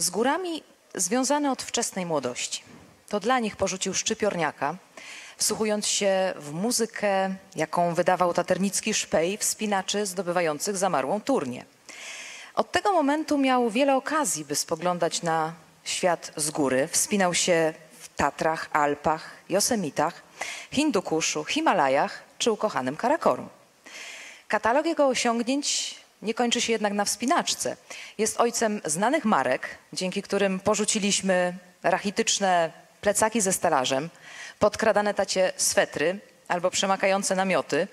z górami związany od wczesnej młodości. To dla nich porzucił szczypiorniaka, wsłuchując się w muzykę, jaką wydawał taternicki szpej wspinaczy zdobywających zamarłą turnię. Od tego momentu miał wiele okazji, by spoglądać na świat z góry. Wspinał się w Tatrach, Alpach, Josemitach, Hindukuszu, Himalajach czy ukochanym Karakorum. Katalog jego osiągnięć nie kończy się jednak na wspinaczce. Jest ojcem znanych marek, dzięki którym porzuciliśmy rachityczne plecaki ze stelażem, podkradane tacie swetry albo przemakające namioty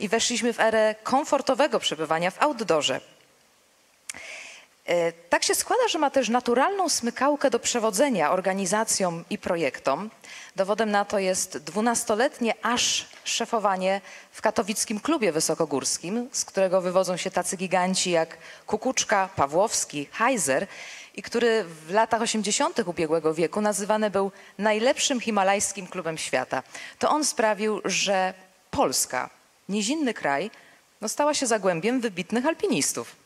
i weszliśmy w erę komfortowego przebywania w outdoorze. E, tak się składa, że ma też naturalną smykałkę do przewodzenia organizacjom i projektom. Dowodem na to jest dwunastoletnie aż szefowanie w katowickim klubie wysokogórskim, z którego wywodzą się tacy giganci jak Kukuczka, Pawłowski, Heiser i który w latach 80. ubiegłego wieku nazywany był najlepszym himalajskim klubem świata. To on sprawił, że Polska, nizinny kraj, no stała się zagłębiem wybitnych alpinistów.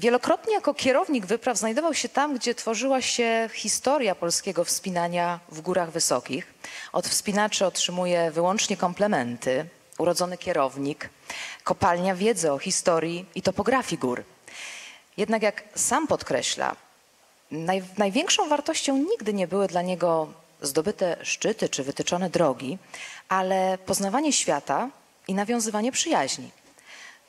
Wielokrotnie jako kierownik wypraw znajdował się tam, gdzie tworzyła się historia polskiego wspinania w górach wysokich. Od wspinaczy otrzymuje wyłącznie komplementy, urodzony kierownik, kopalnia wiedzy o historii i topografii gór. Jednak jak sam podkreśla, naj, największą wartością nigdy nie były dla niego zdobyte szczyty czy wytyczone drogi, ale poznawanie świata i nawiązywanie przyjaźni.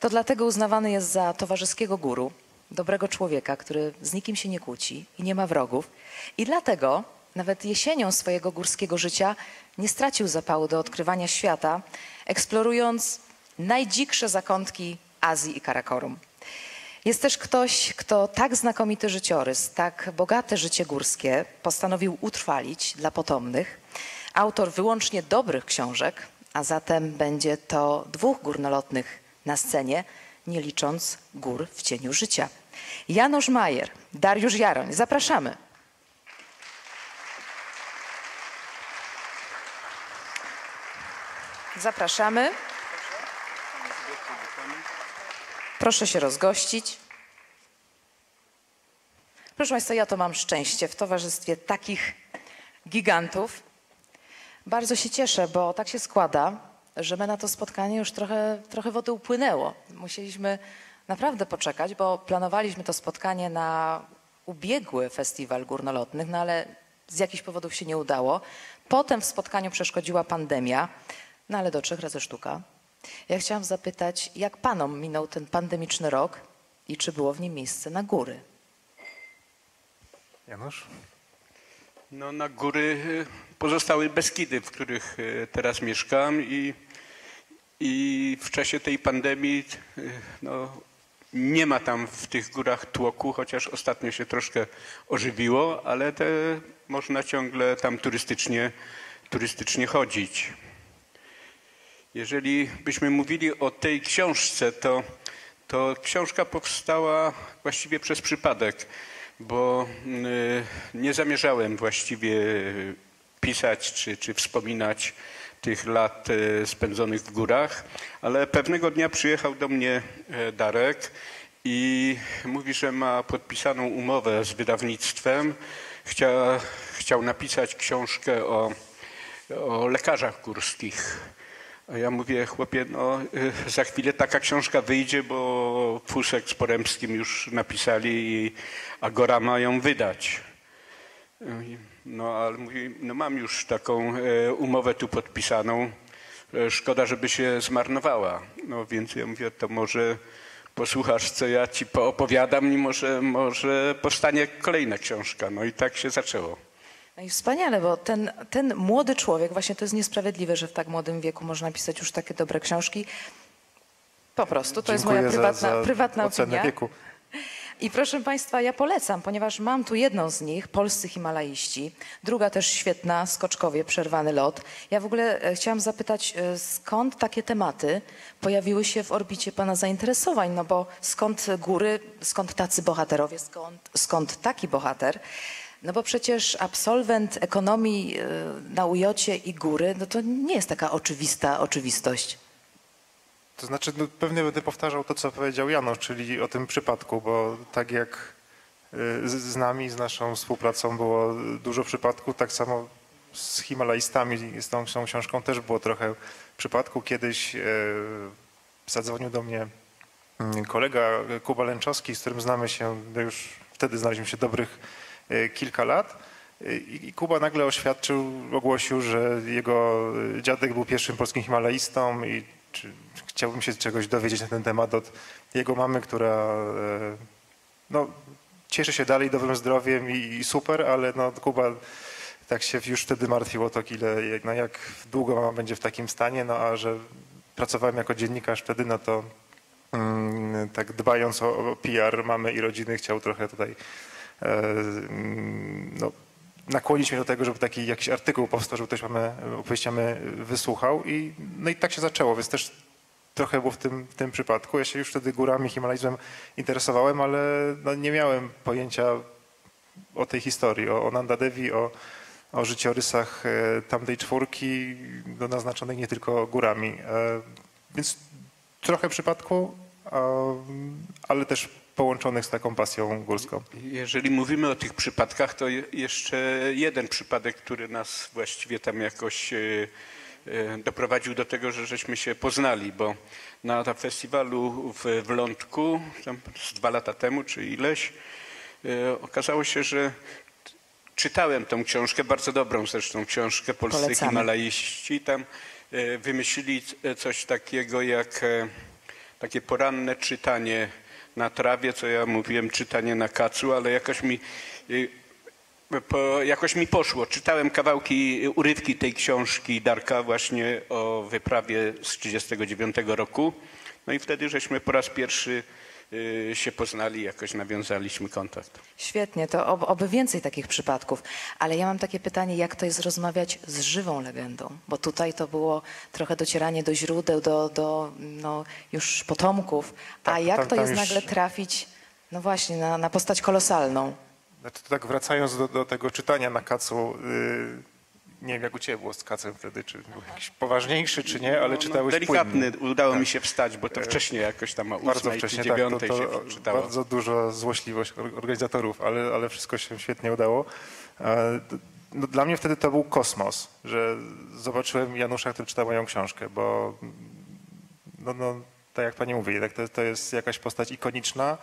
To dlatego uznawany jest za towarzyskiego guru, dobrego człowieka, który z nikim się nie kłóci i nie ma wrogów. I dlatego nawet jesienią swojego górskiego życia nie stracił zapału do odkrywania świata, eksplorując najdziksze zakątki Azji i Karakorum. Jest też ktoś, kto tak znakomity życiorys, tak bogate życie górskie postanowił utrwalić dla potomnych. Autor wyłącznie dobrych książek, a zatem będzie to dwóch górnolotnych na scenie, nie licząc gór w cieniu życia. Janusz Majer, Dariusz Jaroń. Zapraszamy. Zapraszamy. Proszę się rozgościć. Proszę Państwa, ja to mam szczęście w towarzystwie takich gigantów. Bardzo się cieszę, bo tak się składa, że my na to spotkanie już trochę, trochę wody upłynęło. Musieliśmy naprawdę poczekać, bo planowaliśmy to spotkanie na ubiegły festiwal górnolotnych, no ale z jakichś powodów się nie udało. Potem w spotkaniu przeszkodziła pandemia, no ale do trzech razy sztuka. Ja chciałam zapytać, jak panom minął ten pandemiczny rok i czy było w nim miejsce na góry? Janusz? No, na góry y, pozostały Beskidy, w których y, teraz mieszkam i, i w czasie tej pandemii y, no, nie ma tam w tych górach tłoku, chociaż ostatnio się troszkę ożywiło, ale te, można ciągle tam turystycznie, turystycznie chodzić. Jeżeli byśmy mówili o tej książce, to, to książka powstała właściwie przez przypadek, bo y, nie zamierzałem właściwie pisać czy, czy wspominać tych lat y, spędzonych w górach, ale pewnego dnia przyjechał do mnie e, Darek i mówi, że ma podpisaną umowę z wydawnictwem. Chciał, chciał napisać książkę o, o lekarzach górskich. A ja mówię, chłopie, no y, za chwilę taka książka wyjdzie, bo Fusek z Poremskim już napisali, i Agora ma ją wydać. No ale mówi, no mam już taką e, umowę tu podpisaną, e, szkoda, żeby się zmarnowała. No więc ja mówię, to może posłuchasz, co ja ci poopowiadam i może, może powstanie kolejna książka. No i tak się zaczęło. No i wspaniale, bo ten, ten młody człowiek, właśnie to jest niesprawiedliwe, że w tak młodym wieku można pisać już takie dobre książki. Po prostu, to Dziękuję jest moja prywatna, za, za prywatna ocenę opinia. wieku. I proszę Państwa, ja polecam, ponieważ mam tu jedną z nich, polscy Himalaiści, druga też świetna, Skoczkowie, Przerwany lot. Ja w ogóle e, chciałam zapytać, e, skąd takie tematy pojawiły się w orbicie Pana zainteresowań? No bo skąd góry, skąd tacy bohaterowie, skąd, skąd taki bohater? No bo przecież absolwent ekonomii e, na ujocie i góry, no to nie jest taka oczywista oczywistość. To znaczy, no, pewnie będę powtarzał to, co powiedział Jano, czyli o tym przypadku, bo tak jak z, z nami, z naszą współpracą było dużo przypadków. Tak samo z Himalajstami, z tą, tą książką też było trochę przypadku. Kiedyś e, zadzwonił do mnie mm, kolega Kuba Lęczowski, z którym znamy się no już wtedy znaliśmy się dobrych e, kilka lat. I Kuba nagle oświadczył, ogłosił, że jego dziadek był pierwszym polskim himalaistą i czy chciałbym się czegoś dowiedzieć na ten temat od jego mamy, która e, no, cieszy się dalej dobrym zdrowiem i, i super, ale no, Kuba tak się już wtedy martwił o to, ile, no, jak długo mama będzie w takim stanie, no a że pracowałem jako dziennikarz wtedy, no to mm, tak dbając o, o PR mamy i rodziny, chciał trochę tutaj e, mm, no, nakłonić mnie do tego, żeby taki jakiś artykuł powstał, żeby ktoś mamy, wysłuchał i no i tak się zaczęło, więc też trochę było w tym, w tym przypadku. Ja się już wtedy górami, himalajzmem interesowałem, ale no, nie miałem pojęcia o tej historii, o, o Nanda Devi, o, o życiorysach e, tamtej czwórki, no, naznaczonej nie tylko górami. E, Więc trochę przypadku, ale też połączonych z taką pasją górską. Jeżeli mówimy o tych przypadkach, to je- jeszcze jeden przypadek, który nas właściwie tam jakoś e, e, doprowadził do tego, że żeśmy się poznali, bo na na festiwalu w, w Lądku, tam z dwa lata temu czy ileś, e, okazało się, że czytałem tą książkę, bardzo dobrą zresztą książkę, Polscy Polecamy. Himalaiści. Tam wymyślili coś takiego jak takie poranne czytanie na trawie, co ja mówiłem, czytanie na kacu, ale jakoś mi, e, po, jakoś mi poszło. Czytałem kawałki, urywki tej książki Darka właśnie o wyprawie z 1939 roku. No i wtedy żeśmy po raz pierwszy się poznali, jakoś nawiązaliśmy kontakt. Świetnie, to ob, oby więcej takich przypadków. Ale ja mam takie pytanie, jak to jest rozmawiać z żywą legendą? Bo tutaj to było trochę docieranie do źródeł, do, do no, już potomków. A Tak, jak tam- to tam jest już- nagle trafić, no właśnie, na, na postać kolosalną? Znaczy, to tak wracając do, do tego czytania na kacu, yy, nie wiem jak u Ciebie było z kacem wtedy, czy był jakiś poważniejszy, czy nie, ale No, czytałeś Delikatny, płynnie. udało mi się wstać, bo to wcześniej jakoś tam o Bardzo wcześnie, tak, dziewiątej to, się to przeczytało. bardzo dużo złośliwość or- organizatorów, ale, ale wszystko się świetnie udało. E, No, dla mnie wtedy to był kosmos, że zobaczyłem Janusza, który czytał moją książkę, bo no, no, tak jak pani mówi, tak to, to jest jakaś postać ikoniczna.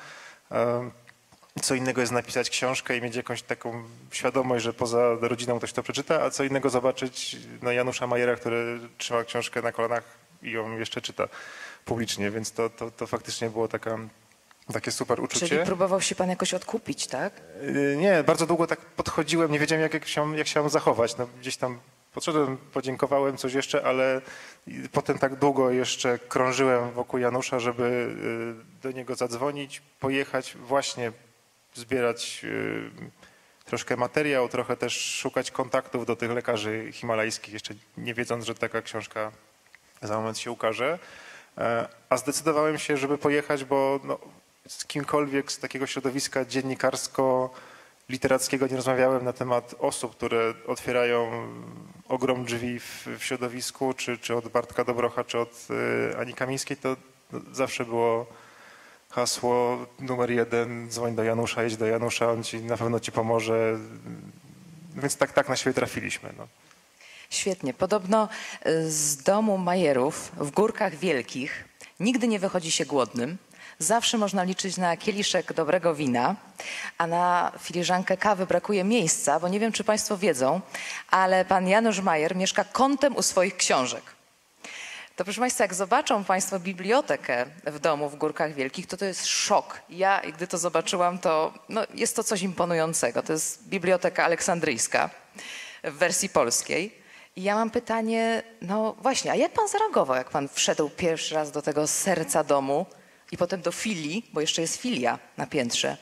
Co innego jest napisać książkę i mieć jakąś taką świadomość, że poza rodziną ktoś to przeczyta, a co innego zobaczyć no, Janusza Majera, który trzyma książkę na kolanach i ją jeszcze czyta publicznie, więc to, to, to faktycznie było taka, takie super uczucie. Czyli próbował się pan jakoś odkupić, tak? Yy, Nie, bardzo długo tak podchodziłem, nie wiedziałem jak, jak, się, jak się mam zachować. No, gdzieś tam podszedłem, podziękowałem coś jeszcze, ale potem tak długo jeszcze krążyłem wokół Janusza, żeby yy, do niego zadzwonić, pojechać, właśnie zbierać yy, troszkę materiał, trochę też szukać kontaktów do tych lekarzy himalajskich, jeszcze nie wiedząc, że taka książka za moment się ukaże. E, A zdecydowałem się, żeby pojechać, bo no, z kimkolwiek z takiego środowiska dziennikarsko-literackiego nie rozmawiałem na temat osób, które otwierają ogrom drzwi w, w środowisku, czy, czy od Bartka Dobrocha, czy od e, Ani Kamińskiej, to no, zawsze było hasło numer jeden, dzwoń do Janusza, jedź do Janusza, on ci na pewno ci pomoże. Więc tak, tak na siebie trafiliśmy. No. Świetnie. Podobno y, z domu Majerów w Górkach Wielkich nigdy nie wychodzi się głodnym. Zawsze można liczyć na kieliszek dobrego wina, a na filiżankę kawy brakuje miejsca, bo nie wiem, czy Państwo wiedzą, ale pan Janusz Majer mieszka kątem u swoich książek. To proszę Państwa, jak zobaczą Państwo bibliotekę w domu w Górkach Wielkich, to to jest szok. Ja, gdy to zobaczyłam, to no, jest to coś imponującego. To jest biblioteka aleksandryjska w wersji polskiej. I ja mam pytanie, no właśnie, a jak Pan zareagował, jak Pan wszedł pierwszy raz do tego serca domu i potem do filii, bo jeszcze jest filia na piętrze.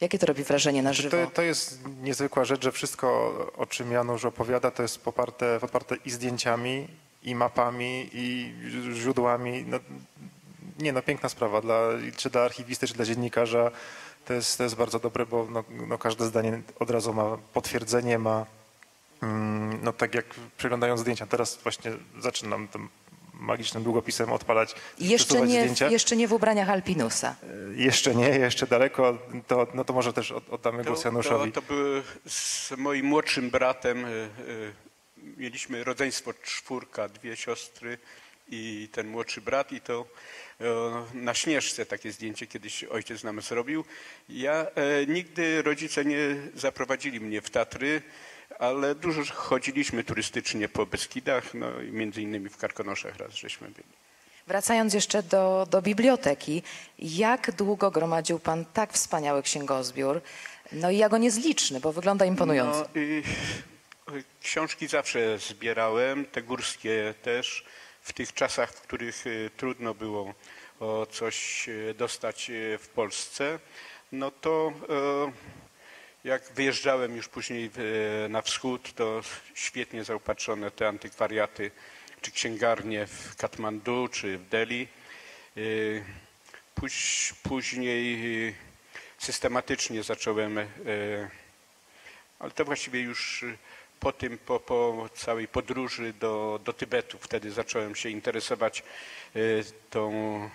Jakie to robi wrażenie na żywo? To, to jest niezwykła rzecz, że wszystko, o czym Janusz opowiada, to jest poparte, i zdjęciami, i mapami, i źródłami. No, nie no, piękna sprawa, dla, czy dla archiwisty, czy dla dziennikarza. To jest, to jest bardzo dobre, bo no, no każde zdanie od razu ma potwierdzenie, ma, mm, no tak jak przeglądając zdjęcia, teraz właśnie zaczynam tam magicznym długopisem odpalać, I jeszcze nie, zdjęcia. jeszcze nie w ubraniach alpinusa. Jeszcze nie, jeszcze daleko, to, no to może też od- oddamy głos To, Januszowi. to, to były z moim młodszym bratem. Mieliśmy rodzeństwo czwórka, dwie siostry i ten młodszy brat i to e, na Śnieżce takie zdjęcie kiedyś ojciec nam zrobił. Ja e, nigdy rodzice nie zaprowadzili mnie w Tatry, ale dużo chodziliśmy turystycznie po Beskidach, no i między innymi w Karkonoszach raz żeśmy byli. Wracając jeszcze do, do biblioteki, jak długo gromadził pan tak wspaniały księgozbiór? No i jak on jest liczny, bo wygląda imponująco. No, y, książki zawsze zbierałem, te górskie też. W tych czasach, w których y, trudno było o coś y, dostać y, w Polsce, no to jak wyjeżdżałem już później na wschód, to świetnie zaopatrzone te antykwariaty czy księgarnie w Katmandu czy w Delhi. Póź, później systematycznie zacząłem ale to właściwie już po tym, po, po całej podróży do, do Tybetu, wtedy zacząłem się interesować y, tą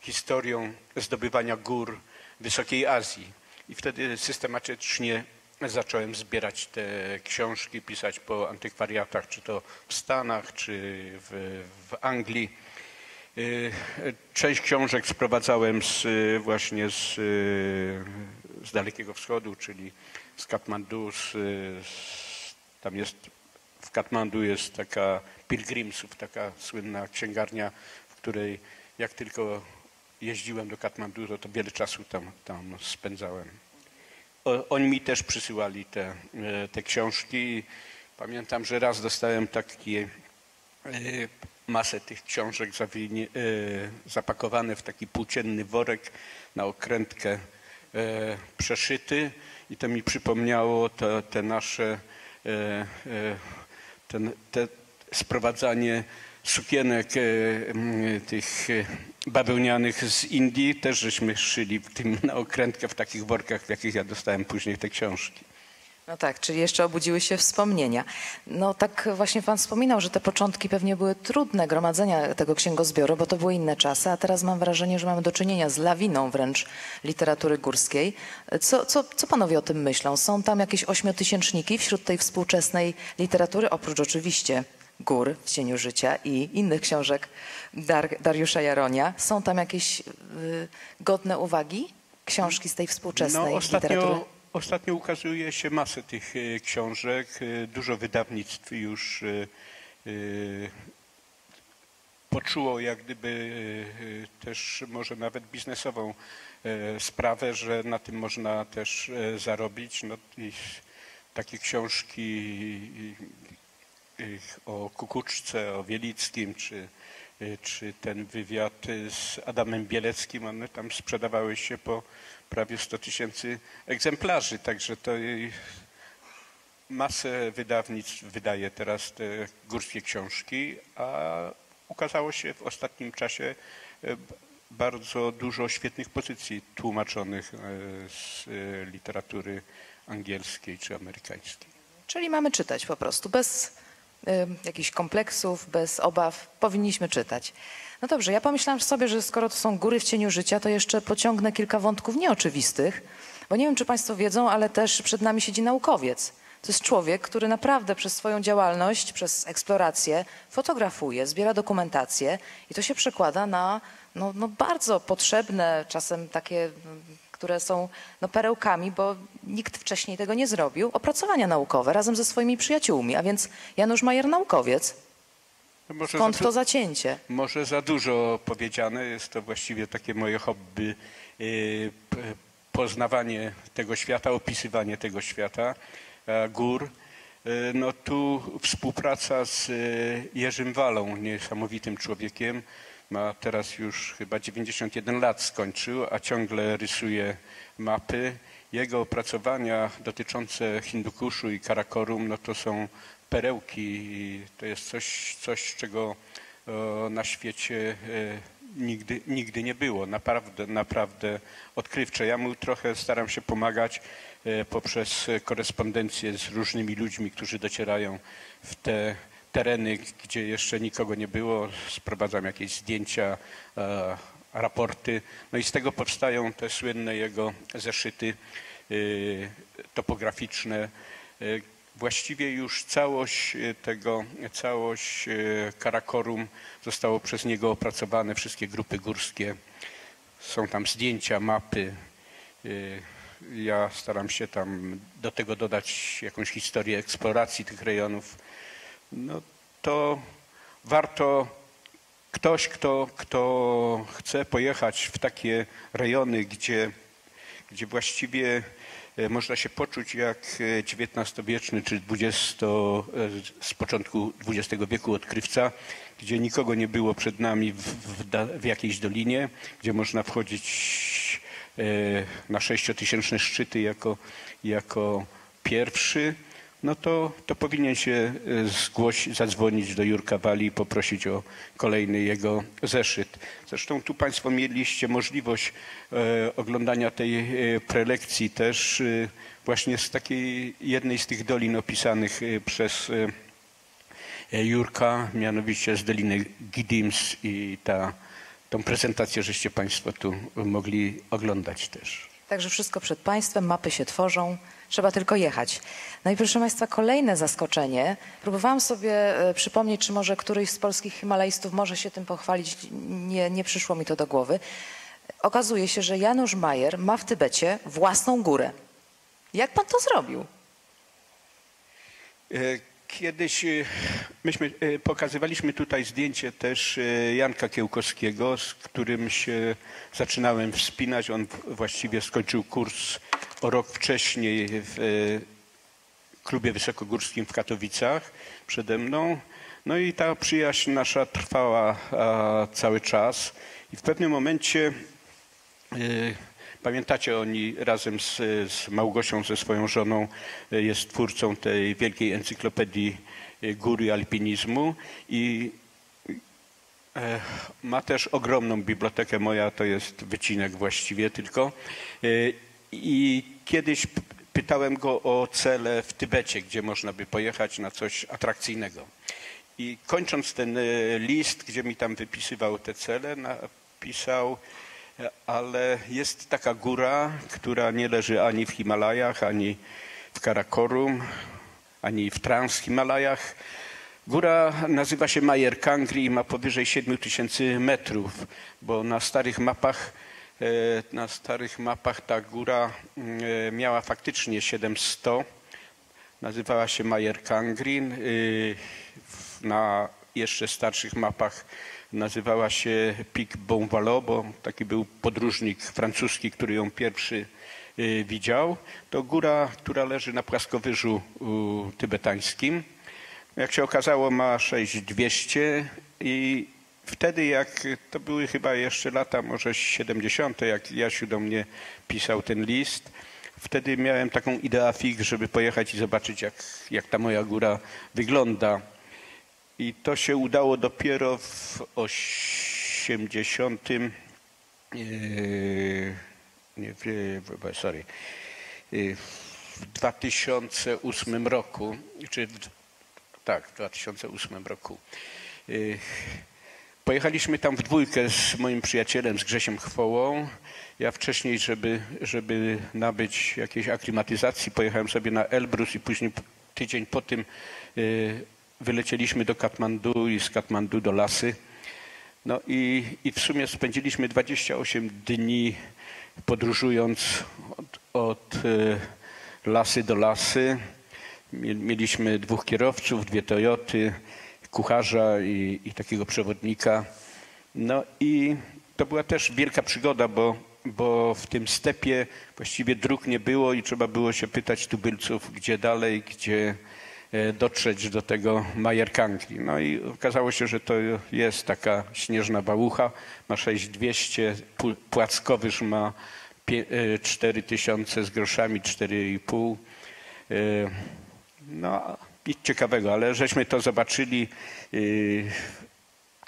historią zdobywania gór Wysokiej Azji. I wtedy systematycznie zacząłem zbierać te książki, pisać po antykwariatach, czy to w Stanach, czy w, w Anglii. Y, Część książek sprowadzałem z, właśnie z, y, z Dalekiego Wschodu, czyli z Katmandu. Z, z, tam jest, w Katmandu jest taka Pilgrimsów, taka słynna księgarnia, w której jak tylko jeździłem do Katmandu, to, to wiele czasu tam, tam spędzałem. O, oni mi też przysyłali te, e, te książki. Pamiętam, że raz dostałem takie e, masę tych książek e, zapakowane w taki płócienny worek na okrętkę przeszyty i to mi przypomniało te, te nasze ten, te sprowadzanie sukienek e, tych e, bawełnianych z Indii. Też żeśmy szyli w tym na okrętkę w takich workach, w jakich ja dostałem później te książki. No tak, czyli jeszcze obudziły się wspomnienia. No tak właśnie pan wspominał, że te początki pewnie były trudne gromadzenia tego księgozbioru, bo to były inne czasy, a teraz mam wrażenie, że mamy do czynienia z lawiną wręcz literatury górskiej. Co, co, co panowie o tym myślą? Są tam jakieś ośmiotysięczniki wśród tej współczesnej literatury, oprócz oczywiście Gór w cieniu życia i innych książek Dar, Dariusza Jaronia. Są tam jakieś y, godne uwagi? Książki z tej współczesnej No, ostatnio, literatury? Ostatnio ukazuje się masę tych e, książek. E, Dużo wydawnictw już e, poczuło jak gdyby też może nawet biznesową sprawę, że na tym można też zarobić. No, takie książki o Kukuczce, o Wielickim, czy, czy ten wywiad z Adamem Bieleckim, one tam sprzedawały się po prawie 100 tysięcy egzemplarzy, także to masę wydawnictw wydaje teraz te górskie książki, a ukazało się w ostatnim czasie e, bardzo dużo świetnych pozycji tłumaczonych e, z e, literatury angielskiej czy amerykańskiej. Czyli mamy czytać po prostu, bez jakichś kompleksów, bez obaw. Powinniśmy czytać. No dobrze, ja pomyślałam sobie, że skoro to są góry w cieniu życia, to jeszcze pociągnę kilka wątków nieoczywistych, bo nie wiem, czy Państwo wiedzą, ale też przed nami siedzi naukowiec. To jest człowiek, który naprawdę przez swoją działalność, przez eksplorację fotografuje, zbiera dokumentację i to się przekłada na no, no bardzo potrzebne, czasem takie, które są no, perełkami, bo nikt wcześniej tego nie zrobił, opracowania naukowe razem ze swoimi przyjaciółmi. A więc Janusz Majer, naukowiec. No Może Skąd za, to zacięcie? może za dużo powiedziane, jest to właściwie takie moje hobby, y, poznawanie tego świata, opisywanie tego świata, gór. Y, No tu współpraca z y, Jerzym Walą, niesamowitym człowiekiem. Ma teraz już chyba 91 lat skończył, a ciągle rysuje mapy. Jego opracowania dotyczące Hindukuszu i Karakorum, no to są perełki. To jest coś, coś czego na świecie e, nigdy, nigdy nie było. Naprawdę, naprawdę odkrywcze. Ja mu trochę staram się pomagać e, poprzez korespondencję z różnymi ludźmi, którzy docierają w te tereny, gdzie jeszcze nikogo nie było, sprowadzam jakieś zdjęcia, e, raporty. No i z tego powstają te słynne jego zeszyty y, topograficzne. Y, Właściwie już całość tego, całość Karakorum zostało przez niego opracowane, wszystkie grupy górskie. Są tam zdjęcia, mapy. Ja staram się tam do tego dodać jakąś historię eksploracji tych rejonów. No to warto ktoś, kto, kto chce pojechać w takie rejony, gdzie, gdzie właściwie e, można się poczuć jak e, XIX-wieczny czy 20, e, z początku XX wieku odkrywca, gdzie nikogo nie było przed nami w, w, w jakiejś dolinie, gdzie można wchodzić e, na sześciotysięczne szczyty jako, jako pierwszy, no to, to powinien się e, zgłosić, zadzwonić do Jurka Wali i poprosić o kolejny jego zeszyt. Zresztą tu Państwo mieliście możliwość e, oglądania tej e, prelekcji też e, właśnie z takiej jednej z tych dolin opisanych e, przez e, Jurka, mianowicie z Doliny Gidims i ta, tą prezentację żeście Państwo tu mogli oglądać też. Także wszystko przed Państwem, mapy się tworzą, trzeba tylko jechać. No i proszę Państwa, kolejne zaskoczenie. Próbowałam sobie e, przypomnieć, czy może któryś z polskich himalajstów może się tym pochwalić. Nie, nie przyszło mi to do głowy. Okazuje się, że Janusz Majer ma w Tybecie własną górę. Jak pan to zrobił? Kiedyś e, myśmy e, pokazywaliśmy tutaj zdjęcie też e, Janka Kiełkowskiego, z którym się zaczynałem wspinać. On właściwie skończył kurs o rok wcześniej w klubie wysokogórskim w Katowicach przede mną. No i ta przyjaźń nasza trwała cały czas i w pewnym momencie Y, Pamiętacie, oni razem z, z Małgosią, ze swoją żoną, y, jest twórcą tej wielkiej encyklopedii y, góry i alpinizmu i e, ma też ogromną bibliotekę. Moja to jest wycinek właściwie tylko. I kiedyś pytałem go o cele w Tybecie, gdzie można by pojechać na coś atrakcyjnego. I kończąc ten e, list, gdzie mi tam wypisywał te cele, napisał, e, ale jest taka góra, która nie leży ani w Himalajach, ani w Karakorum, ani w Transhimalajach. Góra nazywa się Majer Kangri i ma powyżej 7000 metrów, bo na starych mapach e, na starych mapach ta góra e, miała faktycznie 700 Nazywała się Majer Kangrin. y, Na jeszcze starszych mapach nazywała się Pic Bonvalo, bo taki był podróżnik francuski, który ją pierwszy y, widział. To góra, która leży na płaskowyżu tybetańskim. Jak się okazało ma 6200 i wtedy jak to były chyba jeszcze lata może 70., jak Jasiu do mnie pisał ten list, wtedy miałem taką ideę fix, żeby pojechać i zobaczyć jak, jak ta moja góra wygląda. I to się udało dopiero w 80. Yy, nie, sorry, yy, w 2008 roku, czy tak, w 2008 roku. Yy, Pojechaliśmy tam w dwójkę z moim przyjacielem, z Grzesiem Chwołą. Ja wcześniej, żeby, żeby nabyć jakiejś aklimatyzacji, pojechałem sobie na Elbrus i później tydzień po tym wylecieliśmy do Katmandu i z Katmandu do Lasy. No i, i w sumie spędziliśmy 28 dni podróżując od, od y, lasy do lasy. Mie- Mieliśmy dwóch kierowców, dwie Toyoty, kucharza i, i takiego przewodnika. No i to była też wielka przygoda, bo, bo w tym stepie właściwie dróg nie było i trzeba było się pytać tubylców, gdzie dalej, gdzie e, dotrzeć do tego Majerkanki. No i okazało się, że to jest taka śnieżna bałucha, ma 6200, pu- płackowyż ma pie- e, 4000 z groszami, 4,5. E, No, nic ciekawego, ale żeśmy to zobaczyli.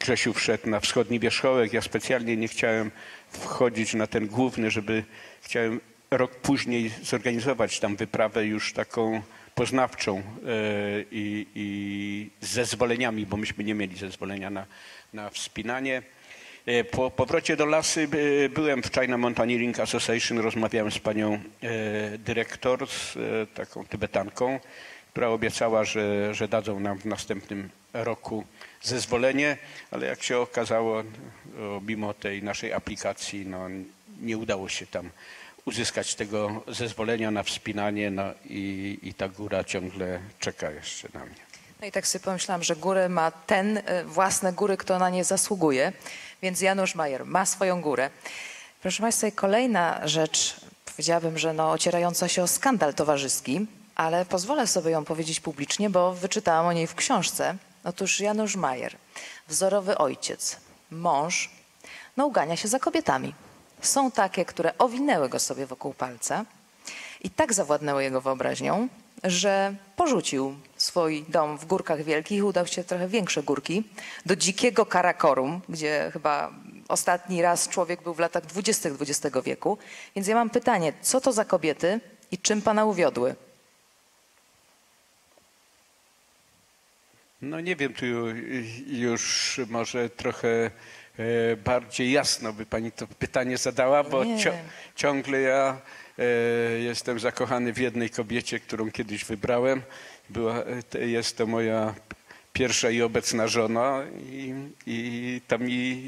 Grzesiu wszedł na wschodni wierzchołek. Ja specjalnie nie chciałem wchodzić na ten główny, żeby chciałem rok później zorganizować tam wyprawę już taką poznawczą e, i, i zezwoleniami, bo myśmy nie mieli zezwolenia na, na wspinanie. E, Po powrocie do lasy by- byłem w China Mountaineering Association, rozmawiałem z panią e, dyrektor, z e, taką Tybetanką, która obiecała, że, że dadzą nam w następnym roku zezwolenie, ale jak się okazało, o, mimo tej naszej aplikacji, no, nie udało się tam uzyskać tego zezwolenia na wspinanie no, i, i ta góra ciągle czeka jeszcze na mnie. No i tak sobie pomyślałam, że górę ma ten, e, własne góry, kto na nie zasługuje, więc Janusz Majer ma swoją górę. Proszę Państwa, kolejna rzecz, powiedziałabym, że no, ocierająca się o skandal towarzyski, ale pozwolę sobie ją powiedzieć publicznie, bo wyczytałam o niej w książce. Otóż Janusz Majer, wzorowy ojciec, mąż, no ugania się za kobietami. Są takie, które owinęły go sobie wokół palca i tak zawładnęły jego wyobraźnią, że porzucił swój dom w Górkach Wielkich udał się w trochę większe górki, do dzikiego Karakorum, gdzie chyba ostatni raz człowiek był w latach 20. XX wieku. Więc ja mam pytanie, co to za kobiety i czym pana uwiodły? No nie wiem, tu ju- już może trochę bardziej jasno by pani to pytanie zadała, bo cio- ciągle ja e, jestem zakochany w jednej kobiecie, którą kiedyś wybrałem. Była, e, jest to moja pierwsza i obecna żona i, i to mi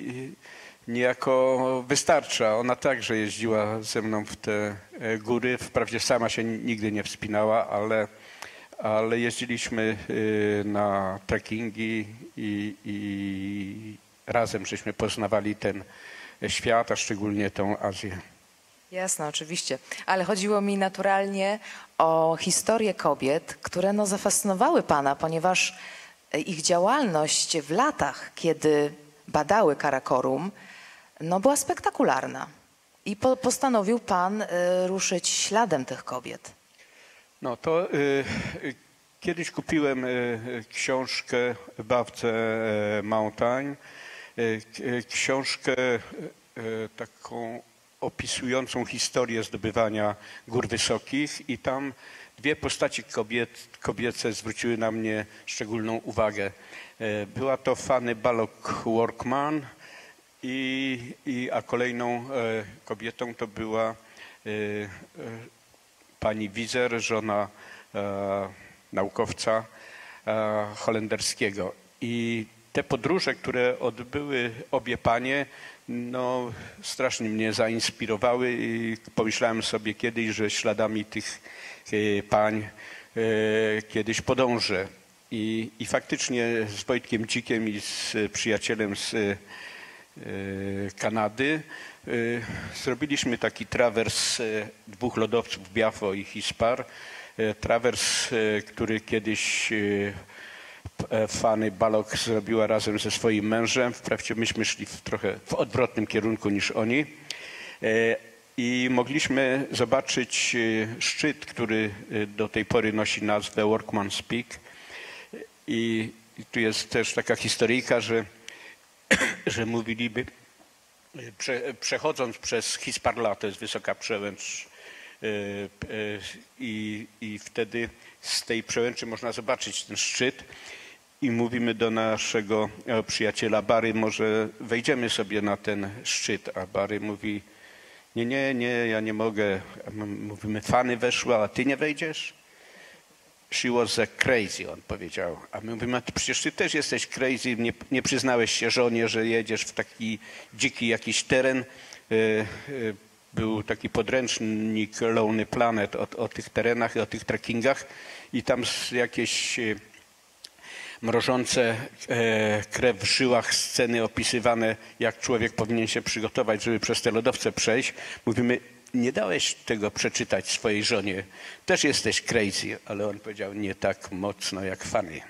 niejako wystarcza. Ona także jeździła ze mną w te e, góry. Wprawdzie sama się nigdy nie wspinała, ale ale jeździliśmy na trekkingi i, i razem żeśmy poznawali ten świat, a szczególnie tą Azję. Jasne, oczywiście. Ale chodziło mi naturalnie o historię kobiet, które no, zafascynowały Pana, ponieważ e, ich działalność w latach, kiedy badały Karakorum, no, była spektakularna. I po, postanowił Pan e, ruszyć śladem tych kobiet. No to y, y, kiedyś kupiłem y, y, książkę the Mountain, y, y, książkę y, y, taką opisującą historię zdobywania gór wysokich i tam dwie postaci kobiet, kobiece zwróciły na mnie szczególną uwagę. Była to Fanny Ballock Workman i, i, a kolejną e, kobietą to była e, e, pani Wizer, żona e, naukowca e, holenderskiego. I te podróże, które odbyły obie panie, no, strasznie mnie zainspirowały i pomyślałem sobie kiedyś, że śladami tych e, pań e, kiedyś podążę. I, I faktycznie z Wojtkiem Dzikiem i z przyjacielem z e, Kanady zrobiliśmy taki trawers dwóch lodowców, Biafo i Hispar. Trawers, który kiedyś Fanny Balok zrobiła razem ze swoim mężem. Wprawdzie myśmy szli w trochę w odwrotnym kierunku niż oni. E, I mogliśmy zobaczyć e, szczyt, który e, do tej pory nosi nazwę Workman's Peak. I, tu jest też taka historyjka, że, że mówiliby, e, prze, przechodząc przez Hisparla, to jest wysoka przełęcz, e, e, i, i wtedy z tej przełęczy można zobaczyć ten szczyt. I mówimy do naszego e, przyjaciela Bary, może wejdziemy sobie na ten szczyt. A Bary mówi, nie, nie, nie, ja nie mogę. Mówimy, Fany weszła, a ty nie wejdziesz? She was a crazy, on powiedział. A my mówimy, a przecież ty też jesteś crazy, nie, nie przyznałeś się żonie, że jedziesz w taki dziki jakiś teren. E, e, Był taki podręcznik Lonely Planet o, o tych terenach i o tych trekkingach i tam jakieś mrożące e, krew w żyłach sceny opisywane, jak człowiek powinien się przygotować, żeby przez te lodowce przejść. Mówimy, nie dałeś tego przeczytać swojej żonie. Też jesteś crazy, ale on powiedział nie tak mocno jak Fanny.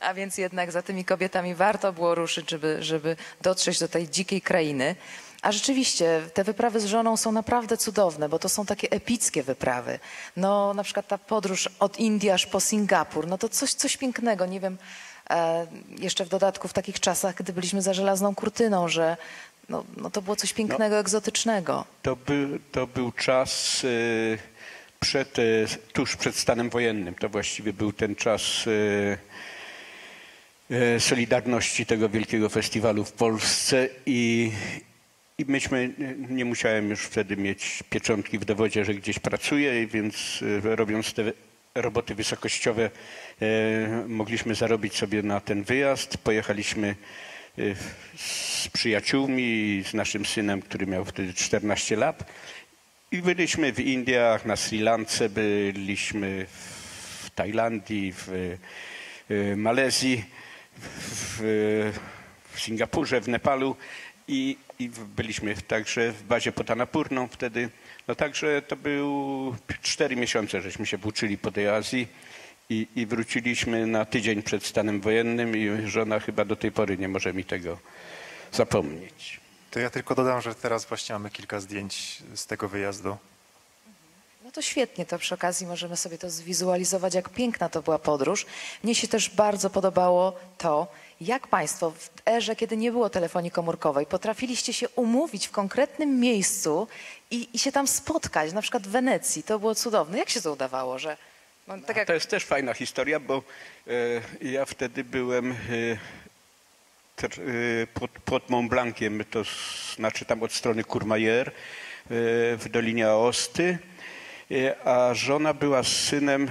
A więc jednak za tymi kobietami warto było ruszyć, żeby, żeby dotrzeć do tej dzikiej krainy. A rzeczywiście te wyprawy z żoną są naprawdę cudowne, bo to są takie epickie wyprawy. No na przykład ta podróż od Indii aż po Singapur, no to coś, coś pięknego. Nie wiem, e, jeszcze w dodatku w takich czasach, gdy byliśmy za żelazną kurtyną, że no, no to było coś pięknego, egzotycznego. To, by, to był czas e, przed, e, tuż przed stanem wojennym. To właściwie był ten czas e, solidarności tego wielkiego festiwalu w Polsce i, i myśmy, nie musiałem już wtedy mieć pieczątki w dowodzie, że gdzieś pracuję, więc e, robiąc te roboty wysokościowe e, mogliśmy zarobić sobie na ten wyjazd. Pojechaliśmy z przyjaciółmi, z naszym synem, który miał wtedy 14 lat. I byliśmy w Indiach, na Sri Lance, byliśmy w Tajlandii, w Malezji, w, w Singapurze, w Nepalu i, i byliśmy także w bazie Potanapurną wtedy. No także to był cztery miesiące, żeśmy się włóczyli po tej Azji i, i wróciliśmy na tydzień przed stanem wojennym i żona chyba do tej pory nie może mi tego zapomnieć. To ja tylko dodam, że teraz właśnie mamy kilka zdjęć z tego wyjazdu. No to świetnie, to przy okazji możemy sobie to zwizualizować, jak piękna to była podróż. Mnie się też bardzo podobało to, jak Państwo w erze, kiedy nie było telefonii komórkowej, potrafiliście się umówić w konkretnym miejscu i, i się tam spotkać, na przykład w Wenecji. To było cudowne. Jak się to udawało, że... No, tak jak... To jest też fajna historia, bo e, ja wtedy byłem e, e, pod, pod Mont Blanciem, to znaczy tam od strony Courmayeur w Dolinie Aosty, a żona była z synem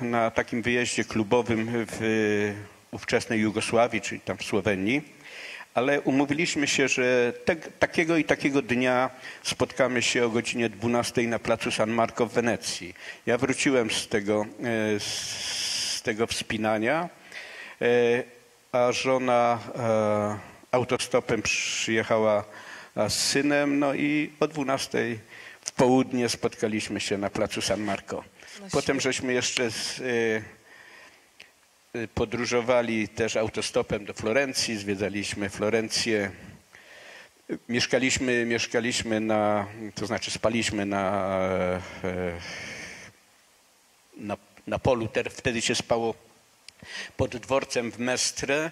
e, na takim wyjeździe klubowym w ówczesnej Jugosławii, czyli tam w Słowenii. Ale umówiliśmy się, że te, takiego i takiego dnia spotkamy się o godzinie 12 na placu San Marco w Wenecji. Ja wróciłem z tego, e, z tego wspinania, e, a żona e, autostopem przyjechała z synem, no i o 12 w południe spotkaliśmy się na placu San Marco. Potem żeśmy jeszcze z, podróżowali też autostopem do Florencji, zwiedzaliśmy Florencję. Mieszkaliśmy, mieszkaliśmy na, to znaczy spaliśmy na, e, na, na polu, wtedy się spało pod dworcem w Mestre.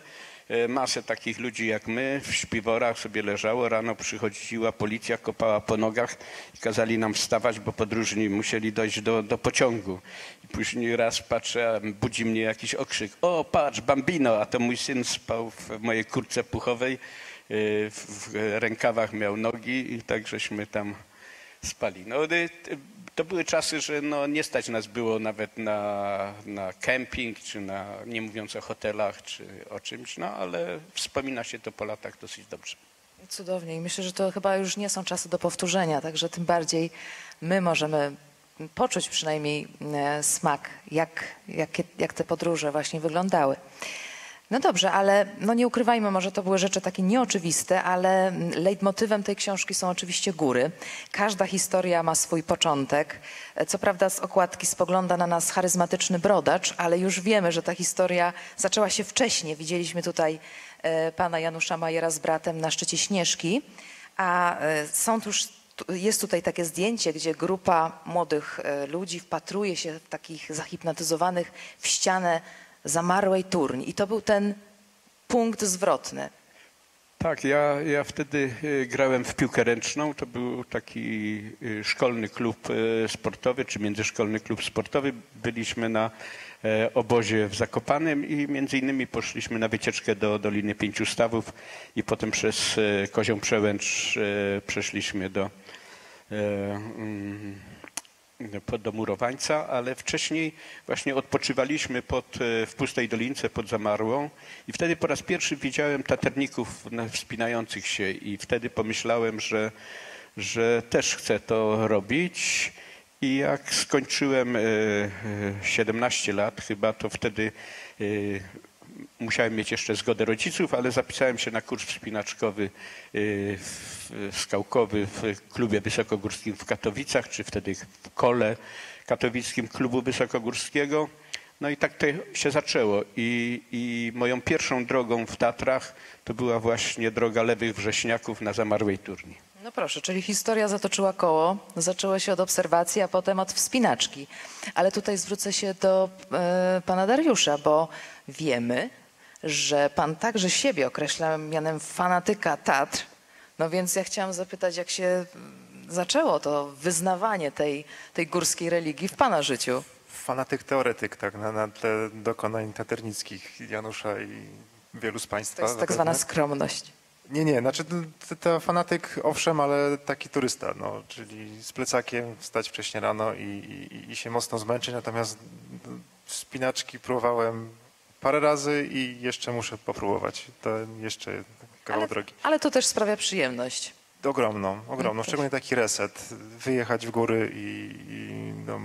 E, masę takich ludzi jak my w śpiworach sobie leżało. Rano przychodziła policja, kopała po nogach i kazali nam wstawać, bo podróżni musieli dojść do, do pociągu. I później raz patrzę, a budzi mnie jakiś okrzyk. O, patrz, bambino! A to mój syn spał w mojej kurce puchowej. E, w rękawach miał nogi i tak żeśmy tam spali. No, to były czasy, że no, nie stać nas było nawet na, na kemping, czy na, nie mówiąc o hotelach, czy o czymś, no ale wspomina się to po latach dosyć dobrze. Cudownie i myślę, że to chyba już nie są czasy do powtórzenia, także tym bardziej my możemy poczuć przynajmniej e, smak, jak, jak, jak te podróże właśnie wyglądały. No dobrze, ale no nie ukrywajmy, może to były rzeczy takie nieoczywiste, ale leitmotywem tej książki są oczywiście góry. Każda historia ma swój początek. Co prawda z okładki spogląda na nas charyzmatyczny brodacz, ale już wiemy, że ta historia zaczęła się wcześniej. Widzieliśmy tutaj e, pana Janusza Majera z bratem na szczycie Śnieżki, a e, są tuż jest tutaj takie zdjęcie, gdzie grupa młodych e, ludzi wpatruje się w takich zahipnotyzowanych w ścianę zamarłej turni. I to był ten punkt zwrotny. Tak, ja, ja wtedy y, grałem w piłkę ręczną. To był taki y, szkolny klub y, sportowy, czy międzyszkolny klub sportowy. Byliśmy na e, obozie w Zakopanem i między innymi poszliśmy na wycieczkę do Doliny Pięciu Stawów i potem przez e, Kozią Przełęcz e, przeszliśmy do mm, do Murowańca, ale wcześniej właśnie odpoczywaliśmy pod, e, w Pustej Dolince pod Zamarłą i wtedy po raz pierwszy widziałem taterników wspinających się i wtedy pomyślałem, że, że też chcę to robić. I jak skończyłem 17 e, e, lat chyba, to wtedy musiałem mieć jeszcze zgodę rodziców, ale zapisałem się na kurs wspinaczkowy, y, skałkowy w klubie wysokogórskim w Katowicach, czy wtedy w kole katowickim klubu wysokogórskiego. No i tak to się zaczęło. I, I, moją pierwszą drogą w Tatrach to była właśnie droga lewych wrześniaków na zamarłej turni. No proszę, czyli historia zatoczyła koło, zaczęło się od obserwacji, a potem od wspinaczki. Ale tutaj zwrócę się do e, pana Dariusza, bo wiemy, że pan także siebie określa mianem fanatyka Tatr. No więc ja chciałam zapytać, jak się zaczęło to wyznawanie tej, tej górskiej religii w Pana życiu? Fanatyk teoretyk, tak, na, na tle dokonań taternickich Janusza i wielu z Państwa. To jest tak zwana skromność. Nie, nie, znaczy to, fanatyk owszem, ale taki turysta, no, czyli z plecakiem wstać wcześnie rano i, i, i się mocno zmęczyć, natomiast wspinaczki próbowałem parę razy i jeszcze muszę popróbować. To jeszcze kawał Ale, drogi. ale to też sprawia przyjemność. Ogromną, ogromną, też. szczególnie taki reset, wyjechać w góry i, i no,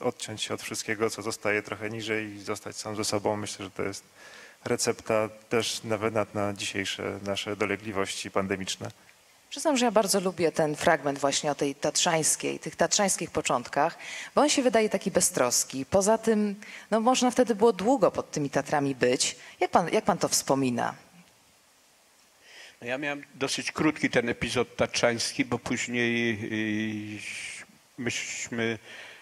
odciąć się od wszystkiego, co zostaje trochę niżej i zostać sam ze sobą. Myślę, że to jest recepta też nawet na, na dzisiejsze nasze dolegliwości pandemiczne. Przyznam, że ja bardzo lubię ten fragment właśnie o tej tatrzańskiej, tych tatrzańskich początkach, bo on się wydaje taki beztroski. Poza tym, no można wtedy było długo pod tymi Tatrami być. Jak pan, jak pan to wspomina? No ja miałem dosyć krótki ten epizod tatrzański, bo później y, myśmy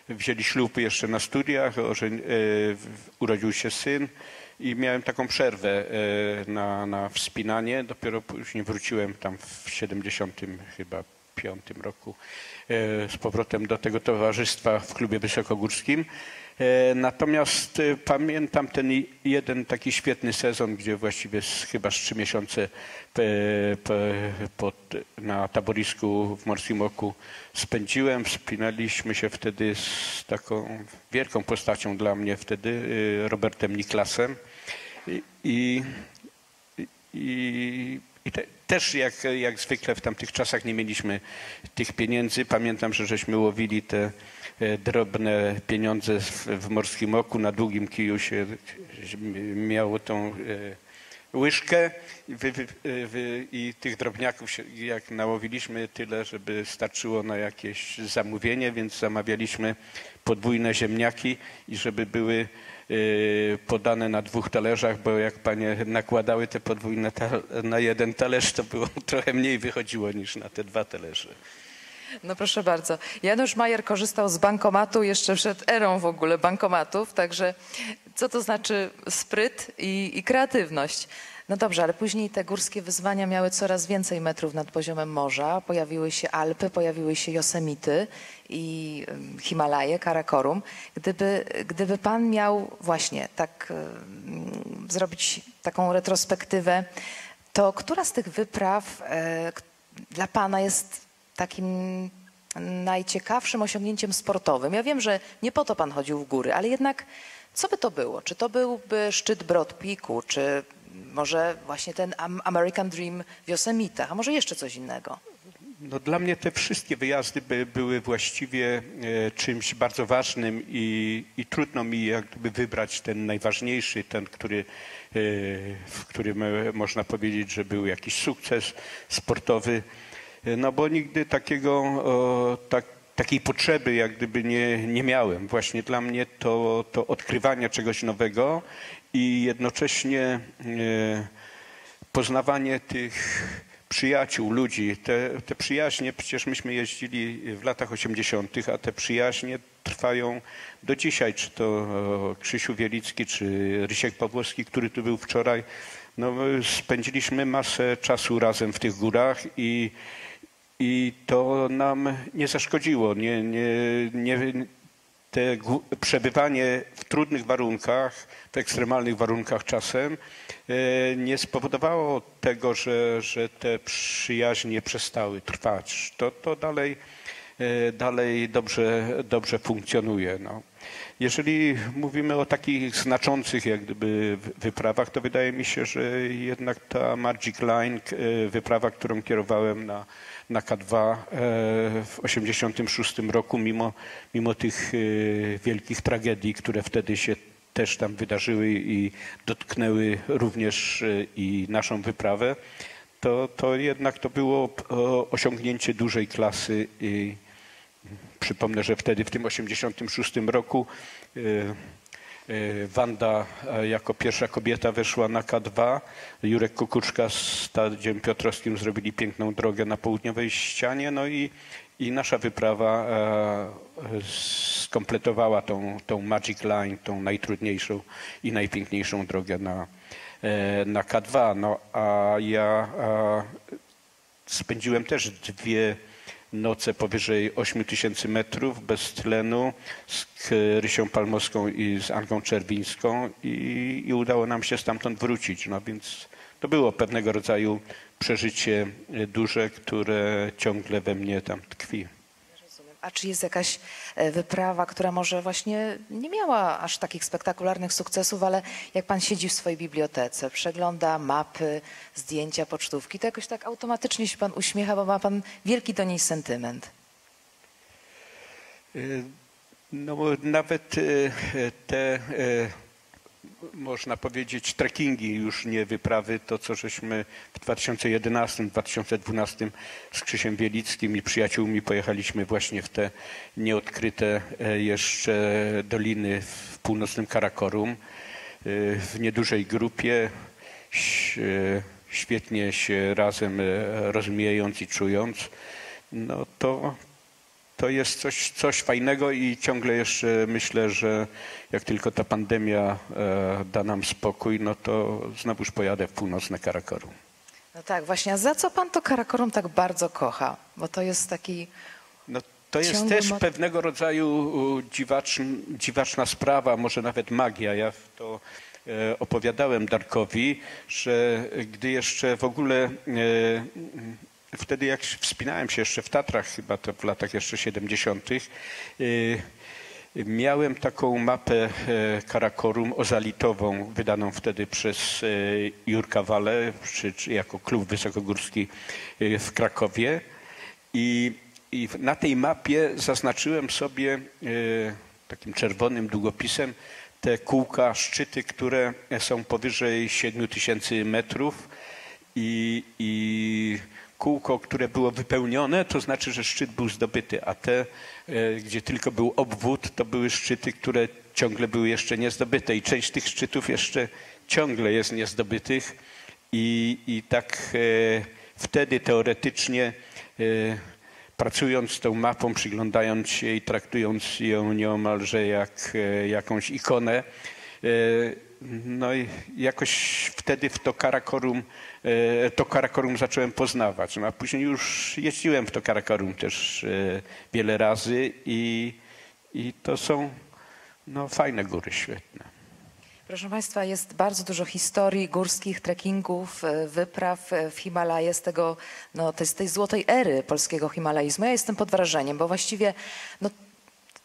wzięli ślub jeszcze na studiach, w- urodził się syn i miałem taką przerwę e, na, na wspinanie. Dopiero później wróciłem tam w 70 chyba piątym roku e, z powrotem do tego towarzystwa w klubie wysokogórskim. E, Natomiast e, pamiętam ten jeden taki świetny sezon, gdzie właściwie chyba z trzy miesiące pe, pod, na taborisku w Morskim Oku spędziłem. Wspinaliśmy się wtedy z taką wielką postacią dla mnie wtedy, e, Robertem Niklasem. I, i, i, i te, też jak, jak zwykle w tamtych czasach nie mieliśmy tych pieniędzy. Pamiętam, że żeśmy łowili te e, drobne pieniądze w, Morskim Oku. Na długim kiju się e, miało tą e, łyżkę i, tych drobniaków się, jak nałowiliśmy tyle, żeby starczyło na jakieś zamówienie, więc zamawialiśmy podwójne ziemniaki i żeby były e, podane na dwóch talerzach, bo jak panie nakładały te podwójne na jeden talerz, to było trochę mniej wychodziło niż na te dwa talerze. No proszę bardzo. Janusz Majer korzystał z bankomatu jeszcze przed erą w ogóle bankomatów, także co to znaczy spryt i, i kreatywność? No dobrze, ale później te górskie wyzwania miały coraz więcej metrów nad poziomem morza. Pojawiły się Alpy, pojawiły się Josemity i Himalaje, Karakorum. Gdyby, gdyby pan miał właśnie tak zrobić taką retrospektywę, to która z tych wypraw e, dla pana jest takim najciekawszym osiągnięciem sportowym? Ja wiem, że nie po to pan chodził w góry, ale jednak co by to było? Czy to byłby szczyt Broad Peaku, czy może właśnie ten Am- American Dream w Yosemitach, a może jeszcze coś innego? No, dla mnie te wszystkie wyjazdy by, były właściwie e, czymś bardzo ważnym i, i trudno mi jakby wybrać ten najważniejszy, ten, który, e, w którym e, można powiedzieć, że był jakiś sukces sportowy. No bo nigdy takiego, tak, takiej potrzeby jak gdyby nie, nie miałem. Właśnie dla mnie to, to odkrywanie czegoś nowego i jednocześnie e, poznawanie tych przyjaciół, ludzi. Te, te przyjaźnie, przecież myśmy jeździli w latach 80., a te przyjaźnie trwają do dzisiaj. Czy to Krzysiu Wielicki, czy Rysiek Pawłowski, który tu był wczoraj. No, spędziliśmy masę czasu razem w tych górach i, i to nam nie zaszkodziło. Nie, nie, nie, te przebywanie w trudnych warunkach, w ekstremalnych warunkach czasem e, nie spowodowało tego, że, że te przyjaźnie przestały trwać. To, to dalej, e, dalej dobrze, dobrze funkcjonuje. No. Jeżeli mówimy o takich znaczących jak gdyby wy- wyprawach, to wydaje mi się, że jednak ta Magic Line, e, wyprawa, którą kierowałem na, na K2 e, w 86 roku, mimo, mimo tych e, wielkich tragedii, które wtedy się też tam wydarzyły i dotknęły również e, i naszą wyprawę, to, to jednak to było osiągnięcie dużej klasy i Przypomnę, że wtedy w tym 86 roku Wanda e, jako pierwsza kobieta weszła na K2. Jurek Kukuczka z Tadziem Piotrowskim zrobili piękną drogę na południowej ścianie. No i, i nasza wyprawa e, skompletowała tą, tą Magic Line, tą najtrudniejszą i najpiękniejszą drogę na, e, na K2. No a ja a spędziłem też dwie noce powyżej 8 tysięcy metrów bez tlenu z Rysią Palmowską i z Anką Czerwińską i, i udało nam się stamtąd wrócić. No więc to było pewnego rodzaju przeżycie e, duże, które ciągle we mnie tam tkwi. A czy jest jakaś e, wyprawa, która może właśnie nie miała aż takich spektakularnych sukcesów, ale jak pan siedzi w swojej bibliotece, przegląda mapy, zdjęcia, pocztówki, to jakoś tak automatycznie się pan uśmiecha, bo ma pan wielki do niej sentyment. Y, No nawet y, te, można powiedzieć, trekkingi, już nie wyprawy, to co żeśmy w 2011-2012 z Krzysiem Wielickim i przyjaciółmi pojechaliśmy właśnie w te nieodkryte e, jeszcze doliny w północnym Karakorum y, w niedużej grupie, e, świetnie się razem e, rozumiejąc i czując, no to to jest coś, coś fajnego i ciągle jeszcze myślę, że jak tylko ta pandemia e, da nam spokój, no to znowuż pojadę w północne Karakorum. No tak, właśnie, a za co pan to Karakorum tak bardzo kocha? Bo to jest taki... No, to jest też pewnego rodzaju dziwaczna sprawa, może nawet magia. Ja to e, opowiadałem Darkowi, że gdy jeszcze w ogóle e, wtedy jak wspinałem się jeszcze w Tatrach, chyba to w latach jeszcze 70., e, miałem taką mapę e, Karakorum ozalitową, wydaną wtedy przez e, Jurka Wale, czy, czy jako klub wysokogórski e, w Krakowie. I, I na tej mapie zaznaczyłem sobie takim czerwonym długopisem te kółka, szczyty, które są powyżej 7000 metrów i, i kółko, które było wypełnione, to znaczy, że szczyt był zdobyty, a te, e, gdzie tylko był obwód, to były szczyty, które ciągle były jeszcze niezdobyte. I część tych szczytów jeszcze ciągle jest niezdobytych. I, i tak e, wtedy teoretycznie e, pracując tą mapą, przyglądając się i traktując ją nieomalże jak jakąś ikonę, no i jakoś wtedy w to Karakorum, e, to Karakorum zacząłem poznawać. No a później już jeździłem w to Karakorum też e, wiele razy i, i to są no, fajne góry, świetne. Proszę Państwa, jest bardzo dużo historii górskich, trekkingów, e, wypraw w Himalaje z tego, no, z tej złotej ery polskiego himalaizmu. Ja jestem pod wrażeniem, bo właściwie no,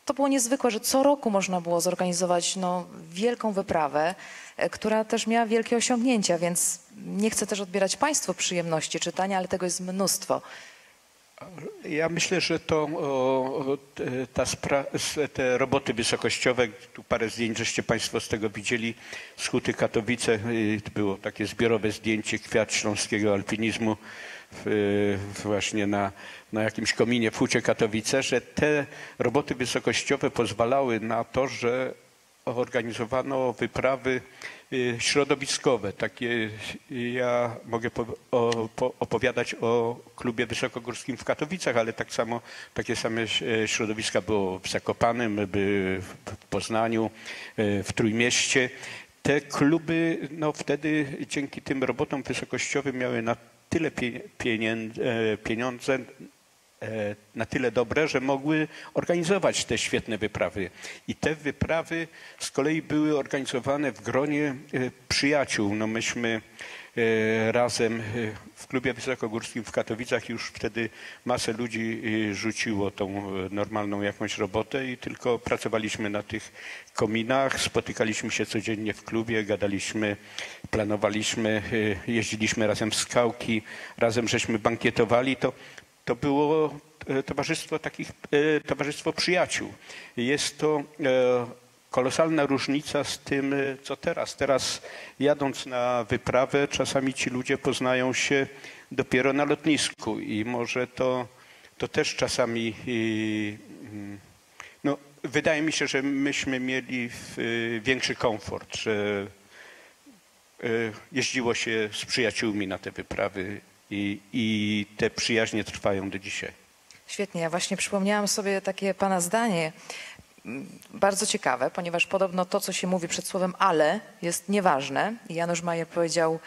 to było niezwykłe, że co roku można było zorganizować no, wielką wyprawę, e, która też miała wielkie osiągnięcia, więc nie chcę też odbierać Państwu przyjemności czytania, ale tego jest mnóstwo. Ja myślę, że to ta te roboty wysokościowe, tu parę zdjęć żeście Państwo z tego widzieli, z Huty Katowice, y, było takie zbiorowe zdjęcie kwiat śląskiego alpinizmu w, właśnie na, na jakimś kominie w Hucie Katowice, że te roboty wysokościowe pozwalały na to, że organizowano wyprawy y, środowiskowe. Takie y, ja mogę opowiadać o klubie wysokogórskim w Katowicach, ale tak samo takie same e, środowiska było w Zakopanem, w Poznaniu, w Trójmieście. Te kluby no, wtedy dzięki tym robotom wysokościowym miały na tyle e, pieniądze, e, na tyle dobre, że mogły organizować te świetne wyprawy. I te wyprawy z kolei były organizowane w gronie e, przyjaciół. No myśmy razem e, w klubie wysokogórskim w Katowicach już wtedy masę ludzi e, rzuciło tą e, normalną jakąś robotę i tylko pracowaliśmy na tych kominach, spotykaliśmy się codziennie w klubie, gadaliśmy, planowaliśmy, e, jeździliśmy razem w skałki, razem żeśmy bankietowali. To to było e, towarzystwo takich, e, towarzystwo przyjaciół. Jest to e, kolosalna różnica z tym, e, co teraz. Teraz jadąc na wyprawę, czasami ci ludzie poznają się dopiero na lotnisku i może to, to też czasami i, mm, no, wydaje mi się, że myśmy mieli e, większy komfort, że jeździło się z przyjaciółmi na te wyprawy i, i te przyjaźnie trwają do dzisiaj. Świetnie, ja właśnie przypomniałam sobie takie pana zdanie, bardzo ciekawe, ponieważ podobno to, co się mówi przed słowem ale, jest nieważne. Janusz Majer powiedział,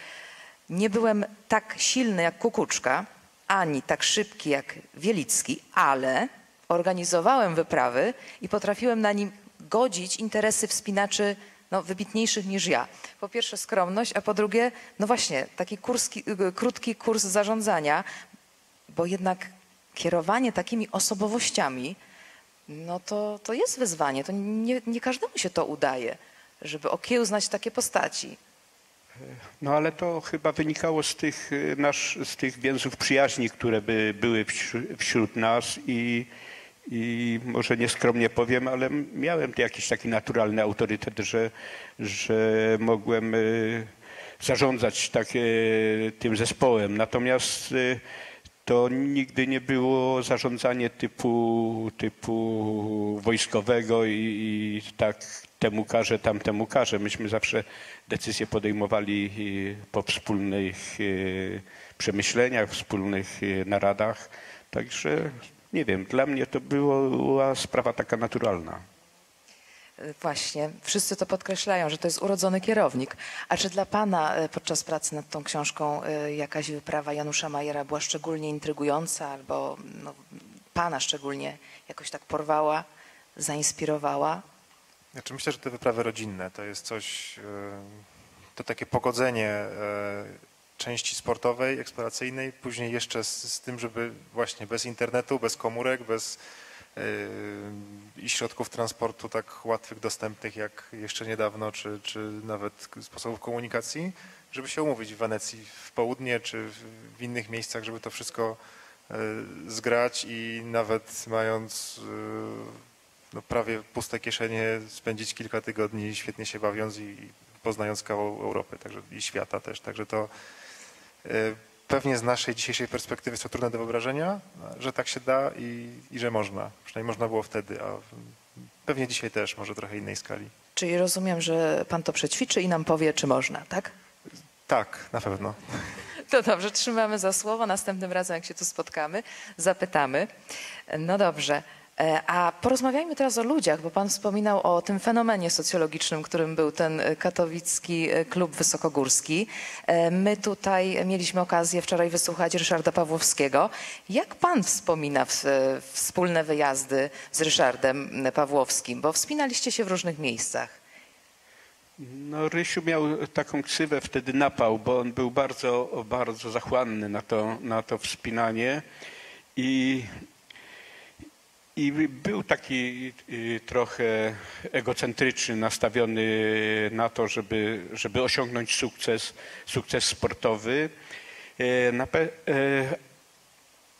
nie byłem tak silny jak kukuczka, ani tak szybki jak Wielicki, ale organizowałem wyprawy i potrafiłem na nim godzić interesy wspinaczy no, wybitniejszych niż ja. Po pierwsze skromność, a po drugie, no właśnie, taki kurski, y, krótki kurs zarządzania, bo jednak kierowanie takimi osobowościami, no to, to jest wyzwanie. To nie, nie każdemu się to udaje, żeby okiełznać takie postaci. No ale to chyba wynikało z tych, y, nasz, z tych więzów przyjaźni, które by były wśród, nas i, i może nieskromnie powiem, ale miałem jakiś taki naturalny autorytet, że, że mogłem y, zarządzać takie, tym zespołem. Natomiast y, to nigdy nie było zarządzanie typu, typu wojskowego i, i tak temu każe, tamtemu każe. Myśmy zawsze decyzje podejmowali y, po wspólnych y, przemyśleniach, wspólnych y, naradach. Także nie wiem, dla mnie to była sprawa taka naturalna. Właśnie, wszyscy to podkreślają, że to jest urodzony kierownik. A czy dla Pana y, podczas pracy nad tą książką y, jakaś wyprawa Janusza Majera była szczególnie intrygująca albo no, Pana szczególnie jakoś tak porwała, zainspirowała? Znaczy myślę, że te wyprawy rodzinne to jest coś, e, to takie pogodzenie e, części sportowej, eksploracyjnej, później jeszcze z, z tym, żeby właśnie bez internetu, bez komórek, bez e, i środków transportu tak łatwych, dostępnych jak jeszcze niedawno, czy, czy nawet sposobów komunikacji, żeby się umówić w Wenecji w południe, czy w- innych miejscach, żeby to wszystko e, zgrać i nawet mając e, no, prawie puste kieszenie spędzić kilka tygodni świetnie się bawiąc i poznając kawał Europy także, i świata też. Także to pewnie z naszej dzisiejszej perspektywy jest to trudne do wyobrażenia, że tak się da i, i że można. Przynajmniej można było wtedy, a pewnie dzisiaj też, może trochę innej skali. Czyli rozumiem, że Pan to przećwiczy i nam powie, czy można, tak? Tak, na pewno. To dobrze, trzymamy za słowo. Następnym razem, jak się tu spotkamy, zapytamy. No dobrze. E, A porozmawiajmy teraz o ludziach, bo Pan wspominał o tym fenomenie socjologicznym, którym był ten katowicki e, klub wysokogórski. E, My tutaj mieliśmy okazję wczoraj wysłuchać Ryszarda Pawłowskiego. Jak Pan wspomina wspólne wyjazdy z Ryszardem Pawłowskim? Bo wspinaliście się w różnych miejscach. No, Rysiu miał taką ksywę wtedy napał, bo on był bardzo, bardzo zachłanny na to, na to wspinanie i, i był taki y, trochę egocentryczny, nastawiony na to, żeby, żeby osiągnąć sukces, sukces sportowy. E, e,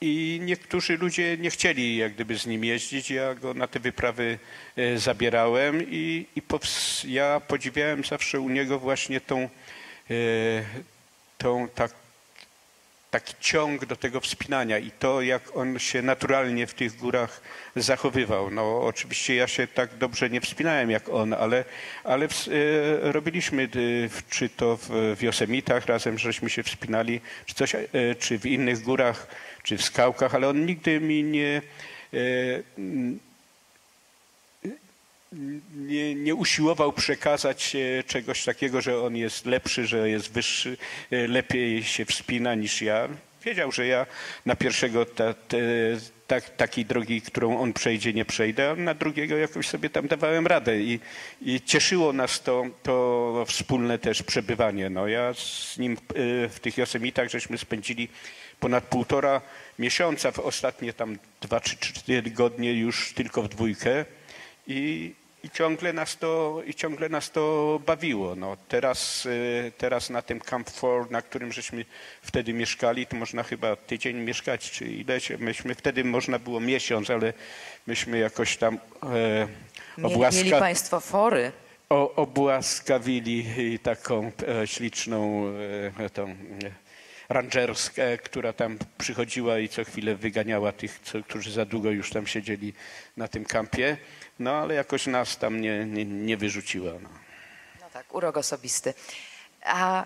i niektórzy ludzie nie chcieli jak gdyby z nim jeździć. Ja go na te wyprawy e, zabierałem i, i ja podziwiałem zawsze u niego właśnie tą, tą tak, taki ciąg do tego wspinania i to, jak on się naturalnie w tych górach zachowywał. No oczywiście ja się tak dobrze nie wspinałem jak on, ale, ale ws- e, robiliśmy, e, w- czy to w, w Josemitach razem, żeśmy się wspinali, czy, coś, e, czy w innych górach, czy w skałkach, ale on nigdy mi nie, e, nie, nie usiłował przekazać e, czegoś takiego, że on jest lepszy, że jest wyższy, e, lepiej się wspina niż ja. Wiedział, że ja na pierwszego ta, te, tak, takiej drogi, którą on przejdzie, nie przejdę, a na drugiego jakoś sobie tam dawałem radę i, i cieszyło nas to, to wspólne też przebywanie. No, ja z nim e, w tych Josemitach żeśmy spędzili ponad półtora miesiąca, w ostatnie tam dwa czy trzy tygodnie już tylko w dwójkę i, i ciągle nas to, i ciągle nas to bawiło. No, teraz, e, teraz na tym Camp 4, na którym żeśmy wtedy mieszkali, to można chyba tydzień mieszkać, czy ileś. Myśmy wtedy można było miesiąc, ale myśmy jakoś tam e, obłaska, mieli Państwo fory. o, obłaskawili taką e, śliczną e, tą, e, rangerskę, która tam przychodziła i co chwilę wyganiała tych, co, którzy za długo już tam siedzieli na tym kampie. No ale jakoś nas tam nie, nie, nie wyrzuciła. No. No tak, urok osobisty. A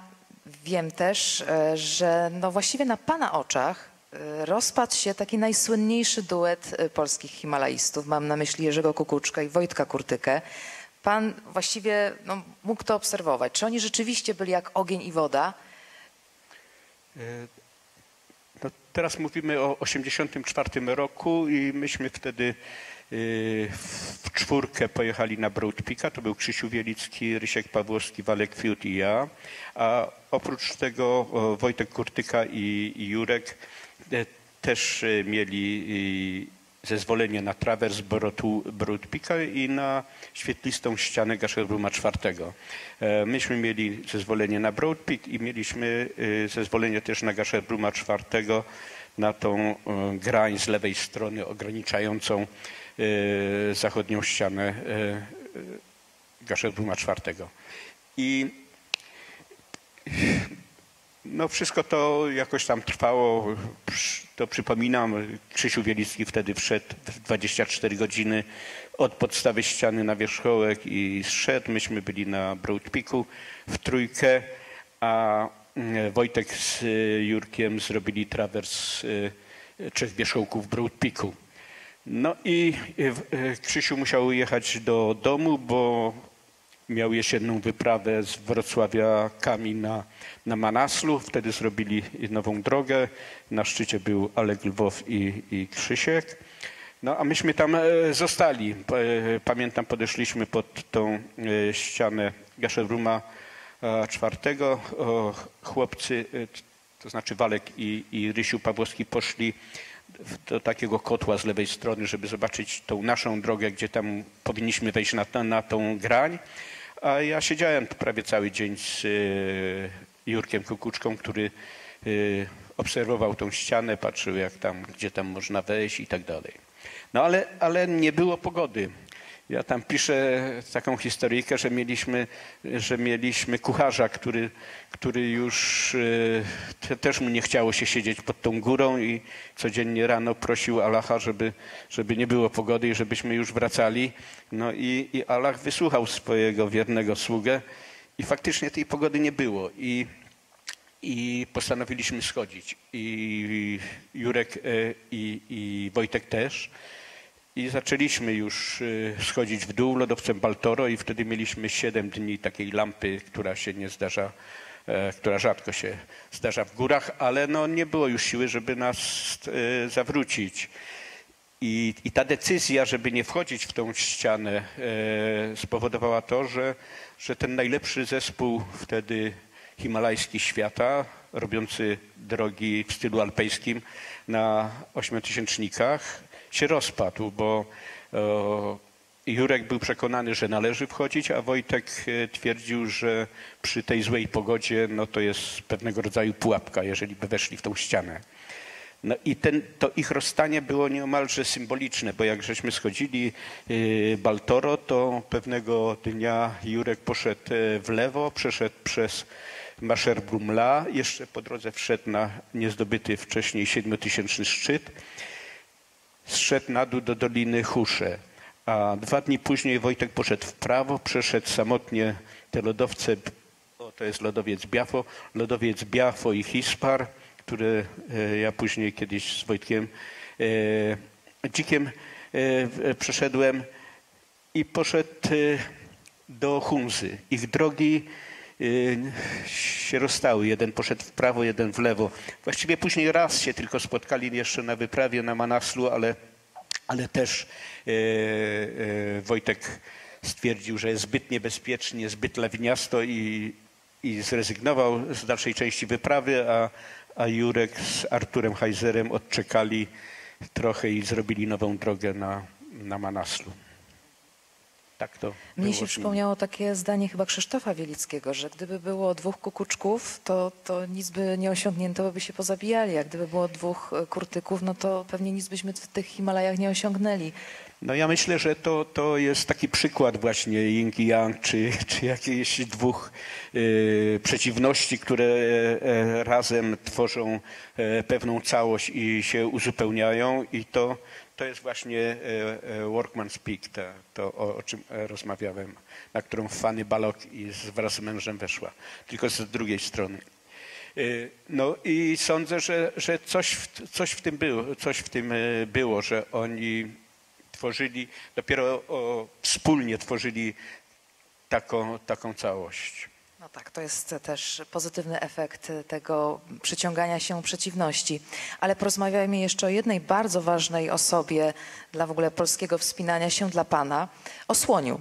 wiem też, e, że no właściwie na Pana oczach e, rozpadł się taki najsłynniejszy duet e, polskich himalaistów. Mam na myśli Jerzego Kukuczka i Wojtka Kurtykę. Pan właściwie no, mógł to obserwować. Czy oni rzeczywiście byli jak ogień i woda? No, teraz mówimy o 1984 roku i myśmy wtedy y, w czwórkę pojechali na Broad Peaka. To był Krzysiu Wielicki, Rysiek Pawłowski, Walek Fiut i ja. A oprócz tego Wojtek Kurtyka i, Jurek e, też e, mieli zezwolenie na trawers Peaka i na świetlistą ścianę Gasherbruma IV. E, Myśmy mieli zezwolenie na Broad Peak i mieliśmy e, zezwolenie też na Gasherbruma IV na tą e, grań z lewej strony ograniczającą zachodnią ścianę Gasherbruma IV. I no wszystko to jakoś tam trwało. To przypominam, Krzysiu Wielicki wtedy wszedł w 24 godziny od podstawy ściany na wierzchołek i zszedł. Myśmy byli na Broad Peaku w trójkę, a mm, Wojtek z y, Jurkiem zrobili trawers y, trzech wierzchołków Broad Peaku. No i w- y, Krzysiu musiał jechać do domu, bo miał jesienną wyprawę z Wrocławia Kami na, na Manaslu. Wtedy zrobili nową drogę. Na szczycie był Alek Lwow i, i Krzysiek. No a myśmy tam e, zostali. E, Pamiętam, podeszliśmy pod tą e, ścianę Gaszebruma e, czwartego. Chłopcy, to znaczy Walek i, i Rysiu Pawłowski poszli do takiego kotła z lewej strony, żeby zobaczyć tą naszą drogę, gdzie tam powinniśmy wejść na, na tą grań. A ja siedziałem prawie cały dzień z e, Jurkiem Kukuczką, który e, obserwował tą ścianę, patrzył jak tam, gdzie tam można wejść i tak dalej. No ale, ale nie było pogody. Ja tam piszę taką historyjkę, że mieliśmy, że mieliśmy kucharza, który, który już e, te, też mu nie chciało się siedzieć pod tą górą i codziennie rano prosił Allaha, żeby, żeby nie było pogody i żebyśmy już wracali. No i, i Allah wysłuchał swojego wiernego sługę i faktycznie tej pogody nie było. I, i postanowiliśmy schodzić. I Jurek e, i, i Wojtek też. I zaczęliśmy już e, schodzić w dół lodowcem Baltoro i wtedy mieliśmy 7 dni takiej lampy, która się nie zdarza, e, która rzadko się zdarza w górach, ale no nie było już siły, żeby nas e, zawrócić. I, I ta decyzja, żeby nie wchodzić w tą ścianę, e, spowodowała to, że, że ten najlepszy zespół wtedy himalajski świata, robiący drogi w stylu alpejskim na ośmiotysięcznikach, się rozpadł, bo e, Jurek był przekonany, że należy wchodzić, a Wojtek e, twierdził, że przy tej złej pogodzie no to jest pewnego rodzaju pułapka, jeżeli by weszli w tą ścianę. No i ten, to ich rozstanie było nieomalże symboliczne, bo jak żeśmy schodzili y, Baltoro, to pewnego dnia Jurek poszedł e, w lewo, przeszedł przez Maszer Brumla, jeszcze po drodze wszedł na niezdobyty wcześniej siedmiotysięczny szczyt, zszedł na dół do Doliny Husze. A dwa dni później Wojtek poszedł w prawo, przeszedł samotnie te lodowce, o, to jest lodowiec Biafo, lodowiec Biafo i Hispar, które e, ja później kiedyś z Wojtkiem e, Dzikiem e, e, przeszedłem i poszedł e, do Hunzy. Ich drogi się rozstały. Jeden poszedł w prawo, jeden w lewo. Właściwie później raz się tylko spotkali jeszcze na wyprawie na Manaslu, ale, ale też e, e, Wojtek stwierdził, że jest zbyt niebezpiecznie, zbyt lawiniasto i, i zrezygnował z dalszej części wyprawy, a, a Jurek z Arturem Heizerem odczekali trochę i zrobili nową drogę na, na Manaslu. Tak to Mnie się przypomniało takie zdanie chyba Krzysztofa Wielickiego, że gdyby było dwóch kukuczków, to, to nic by nie osiągnięto, bo by się pozabijali, a gdyby było dwóch e, kurtyków, no to pewnie nic byśmy w tych Himalajach nie osiągnęli. No ja myślę, że to, to jest taki przykład właśnie yin i yang, czy, czy jakichś dwóch e, przeciwności, które e, razem tworzą pewną całość i się uzupełniają i to, to jest właśnie e, e, Workman's Peak, to, to o, o czym e, rozmawiałem, na którą Fanny Balok wraz z mężem weszła, tylko z drugiej strony. No i sądzę, że, że coś, coś w tym było, coś w tym było, że oni tworzyli, dopiero wspólnie tworzyli taką, taką całość. No tak, to jest też pozytywny efekt tego przyciągania się przeciwności. Ale porozmawiajmy jeszcze o jednej bardzo ważnej osobie dla w ogóle polskiego wspinania się dla Pana, o Słoniu.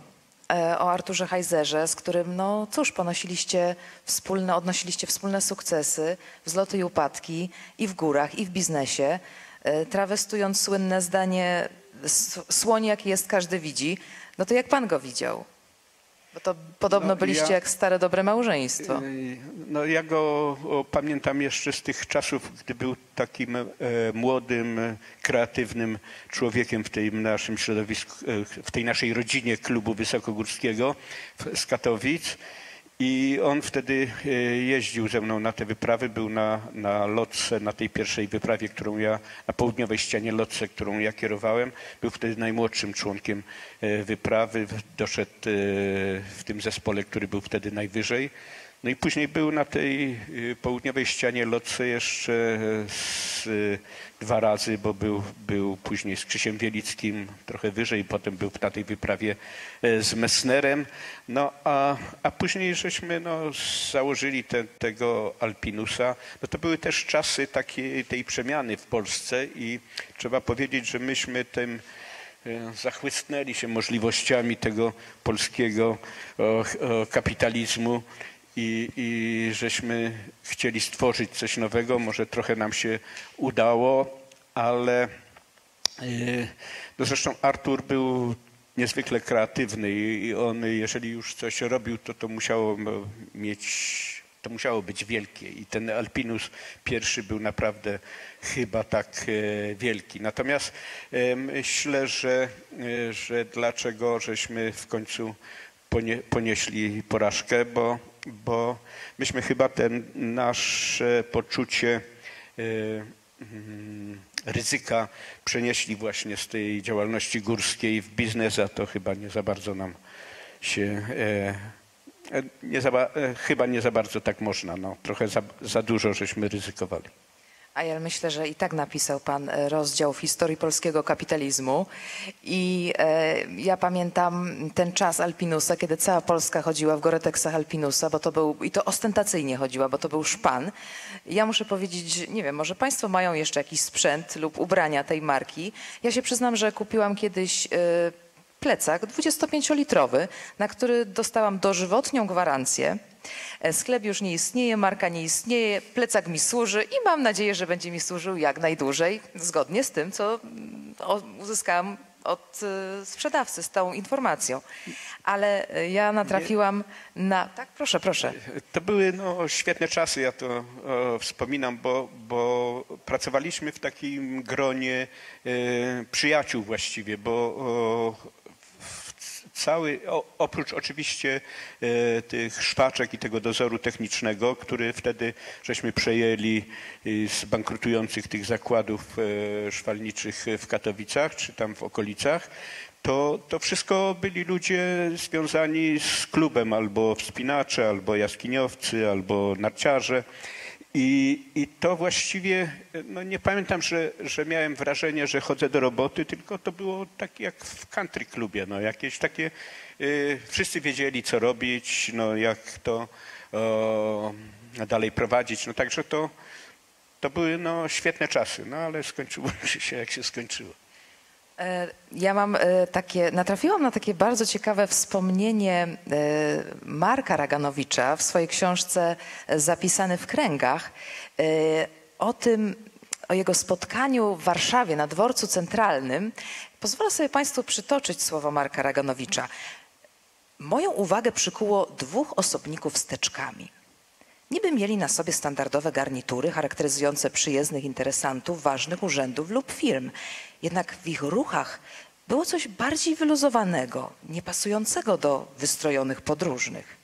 e, O Arturze Hajzerze, z którym, no cóż, ponosiliście wspólne, odnosiliście wspólne sukcesy, wzloty i upadki i w górach, i w biznesie, e, trawestując słynne zdanie "S- słoń jaki jest, każdy widzi. No to jak Pan go widział? Bo to podobno No, byliście ja- jak stare, dobre małżeństwo. Ej, No ja go o, pamiętam jeszcze z tych czasów, gdy był takim e, młodym, kreatywnym człowiekiem w tym naszym środowisku, e, w tej naszej rodzinie klubu wysokogórskiego w, z Katowic. I on wtedy e, jeździł ze mną na te wyprawy, był na, na lotce, na tej pierwszej wyprawie, którą ja, na południowej ścianie lotce, którą ja kierowałem. Był wtedy najmłodszym członkiem e, wyprawy, doszedł e, w tym zespole, który był wtedy najwyżej. No i później był na tej y, południowej ścianie lotce jeszcze e, z, y, dwa razy, bo był, był później z Krzysiem Wielickim trochę wyżej, potem był na tej wyprawie z Messnerem. No a, a później żeśmy no, założyli te, tego Alpinusa. No to były też czasy takiej tej przemiany w Polsce i trzeba powiedzieć, że myśmy tym zachłysnęli się możliwościami tego polskiego kapitalizmu i, i żeśmy chcieli stworzyć coś nowego. Może trochę nam się udało, ale e, no zresztą Artur był niezwykle kreatywny i on, jeżeli już coś robił, to to musiało mieć, to musiało być wielkie i ten Alpinus pierwszy był naprawdę chyba tak e, wielki. Natomiast e, myślę, że, że dlaczego żeśmy w końcu ponie, ponieśli porażkę, bo, bo myśmy chyba ten nasze poczucie e, mm, ryzyka przenieśli właśnie z tej działalności górskiej w biznes, a to chyba nie za bardzo nam się, e, e, nie za, ba- chyba nie za bardzo tak można. No, trochę za, za dużo żeśmy ryzykowali. A ja myślę, że i tak napisał pan e, rozdział w historii polskiego kapitalizmu. I e, ja pamiętam ten czas Alpinusa, kiedy cała Polska chodziła w Goreteksach Alpinusa, bo to był, i to ostentacyjnie chodziła, bo to był szpan. Ja muszę powiedzieć, nie wiem, może państwo mają jeszcze jakiś sprzęt lub ubrania tej marki. Ja się przyznam, że kupiłam kiedyś e, plecak 25-litrowy, na który dostałam dożywotnią gwarancję. E, Sklep już nie istnieje, marka nie istnieje, plecak mi służy i mam nadzieję, że będzie mi służył jak najdłużej, zgodnie z tym, co mm, uzyskałam od e, sprzedawcy z tą informacją. Ale e, ja natrafiłam na... Tak, proszę, proszę. To były no, świetne czasy, ja to o, wspominam, bo, bo pracowaliśmy w takim gronie e, przyjaciół właściwie, bo o, cały, oprócz oczywiście e, tych szwaczek i tego dozoru technicznego, który wtedy żeśmy przejęli e, z bankrutujących tych zakładów e, szwalniczych w Katowicach czy tam w okolicach, to, to wszystko byli ludzie związani z klubem, albo wspinacze, albo jaskiniowcy, albo narciarze. I, I to właściwie, no nie pamiętam, że, że miałem wrażenie, że chodzę do roboty, tylko to było tak jak w country klubie, no jakieś takie, y, wszyscy wiedzieli co robić, no jak to o, dalej prowadzić, no także to, to były no świetne czasy, no ale skończyło się jak się skończyło. E, Ja mam e, takie, natrafiłam na takie bardzo ciekawe wspomnienie e, Marka Raganowicza w swojej książce Zapisany w kręgach o tym, o jego spotkaniu w Warszawie na dworcu centralnym. Pozwolę sobie Państwu przytoczyć słowa Marka Raganowicza. Moją uwagę przykuło dwóch osobników z teczkami. Niby mieli na sobie standardowe garnitury charakteryzujące przyjezdnych interesantów ważnych urzędów lub firm. Jednak w ich ruchach było coś bardziej wyluzowanego, niepasującego do wystrojonych podróżnych.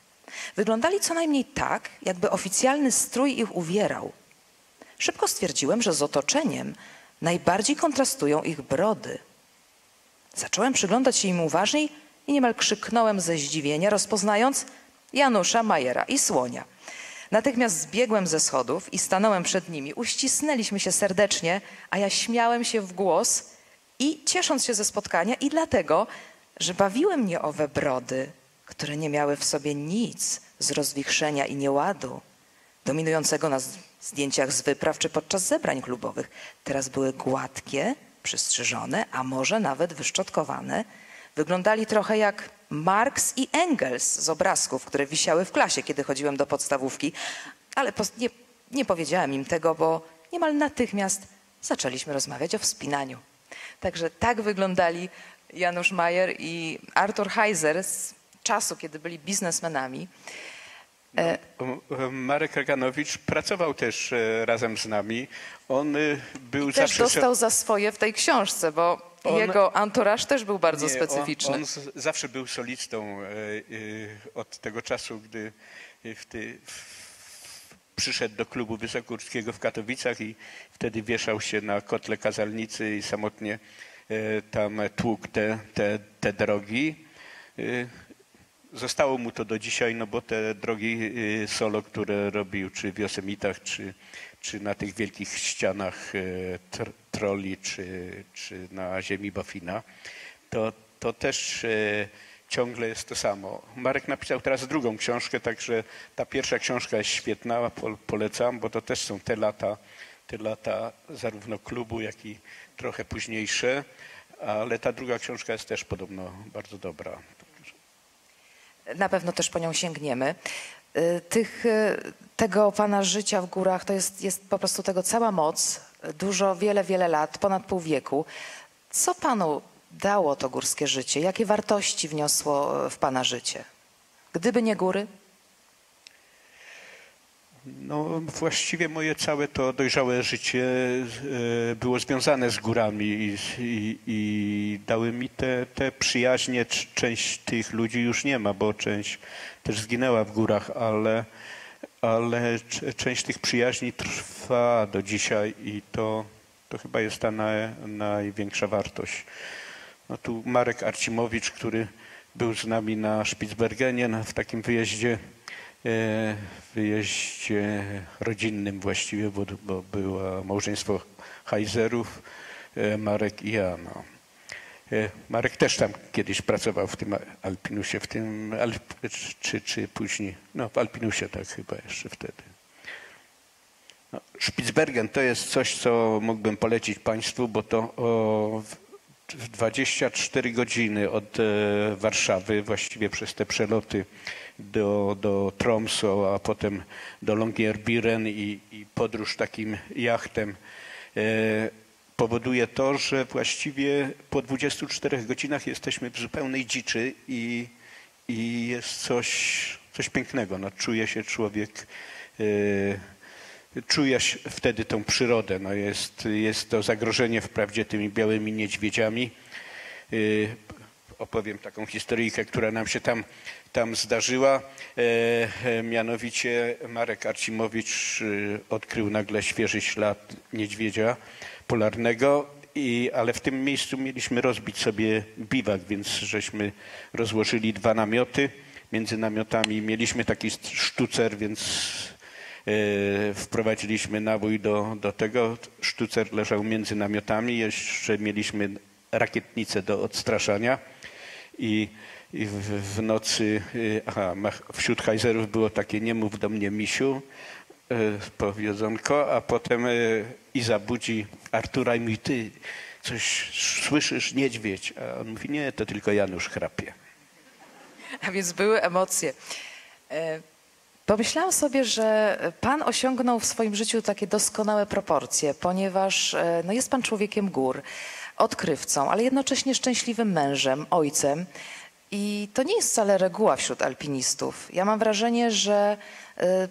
Wyglądali co najmniej tak, jakby oficjalny strój ich uwierał. Szybko stwierdziłem, że z otoczeniem najbardziej kontrastują ich brody. Zacząłem przyglądać się im uważniej i niemal krzyknąłem ze zdziwienia, rozpoznając Janusza Majera i Słonia. Natychmiast zbiegłem ze schodów i stanąłem przed nimi. Uścisnęliśmy się serdecznie, a ja śmiałem się w głos i ciesząc się ze spotkania i dlatego, że bawiły mnie owe brody, które nie miały w sobie nic z rozwichrzenia i nieładu, dominującego na zdjęciach z wypraw czy podczas zebrań klubowych. Teraz były gładkie, przystrzyżone, a może nawet wyszczotkowane. Wyglądali trochę jak Marx i Engels z obrazków, które wisiały w klasie, kiedy chodziłem do podstawówki. Ale pos- nie, nie powiedziałem im tego, bo niemal natychmiast zaczęliśmy rozmawiać o wspinaniu. Także tak wyglądali Janusz Majer i Artur Heiser z czasu, kiedy byli biznesmenami. E, O, o, Marek Reganowicz pracował też e, razem z nami. On e, był I też zawsze... dostał za swoje w tej książce, bo On- jego anturaż też był bardzo Nie, specyficzny. On, on zawsze był solistą e, e, od tego czasu, gdy w ty, w, przyszedł do klubu Wysokórskiego w Katowicach i wtedy wieszał się na kotle kazalnicy i samotnie e, tam tłukł te, te, te drogi. Zostało mu to do dzisiaj, no bo te drogi solo, które robił czy w Josemitach, czy, czy na tych wielkich ścianach y, tr, troli, czy, czy na ziemi Bafina, to, to też y, ciągle jest to samo. Marek napisał teraz drugą książkę, także ta pierwsza książka jest świetna, po, polecam, bo to też są te lata, te lata zarówno klubu, jak i trochę późniejsze, ale ta druga książka jest też podobno bardzo dobra. Na pewno też po nią sięgniemy. Y, Tych, y, tego pana życia w górach to jest, jest po prostu tego cała moc, dużo, wiele, wiele lat, ponad pół wieku. Co panu dało to górskie życie? Jakie wartości wniosło w pana życie? Gdyby nie góry? No, właściwie moje całe to dojrzałe życie e, było związane z górami i, i, i dały mi te, te przyjaźnie. Cz- Część tych ludzi już nie ma, bo część też zginęła w górach, ale, ale część tych przyjaźni trwa do dzisiaj i to, to chyba jest ta naj, największa wartość. No tu Marek Arcimowicz, który był z nami na Spitsbergenie na, w takim wyjeździe, wyjeździe rodzinnym właściwie, bo, bo było małżeństwo Heiserów, e, Marek i ja. No. E, Marek też tam kiedyś pracował w tym Alpinusie, w tym, czy, czy później, no w Alpinusie tak chyba jeszcze wtedy. No, Spitsbergen to jest coś, co mógłbym polecić Państwu, bo to o, 24 godziny od e, Warszawy, właściwie przez te przeloty do, do Tromsø, a potem do Longyearbyen i, i podróż takim jachtem e, powoduje to, że właściwie po 24 godzinach jesteśmy w zupełnej dziczy i, i jest coś, coś pięknego. No, czuje się człowiek e, czujesz wtedy tą przyrodę. No jest, jest to zagrożenie wprawdzie tymi białymi niedźwiedziami. Yy, Opowiem taką historyjkę, która nam się tam, tam zdarzyła. E, e, mianowicie Marek Arcimowicz y, odkrył nagle świeży ślad niedźwiedzia polarnego, i, ale w tym miejscu mieliśmy rozbić sobie biwak, więc żeśmy rozłożyli dwa namioty. Między namiotami mieliśmy taki sztucer, więc Wprowadziliśmy nabój do, do tego. Sztucer leżał między namiotami. Jeszcze mieliśmy rakietnicę do odstraszania. I, i w, w nocy, y, aha, wśród Heiserów było takie nie mów do mnie misiu, e, powiedzonko, a potem e, Iza budzi Artura i mówi, ty coś słyszysz, niedźwiedź? A on mówi, nie, to tylko Janusz chrapie. A więc były emocje. Pomyślałam sobie, że pan osiągnął w swoim życiu takie doskonałe proporcje, ponieważ e, no, jest pan człowiekiem gór, odkrywcą, ale jednocześnie szczęśliwym mężem, ojcem. I to nie jest wcale reguła wśród alpinistów. Ja mam wrażenie, że e,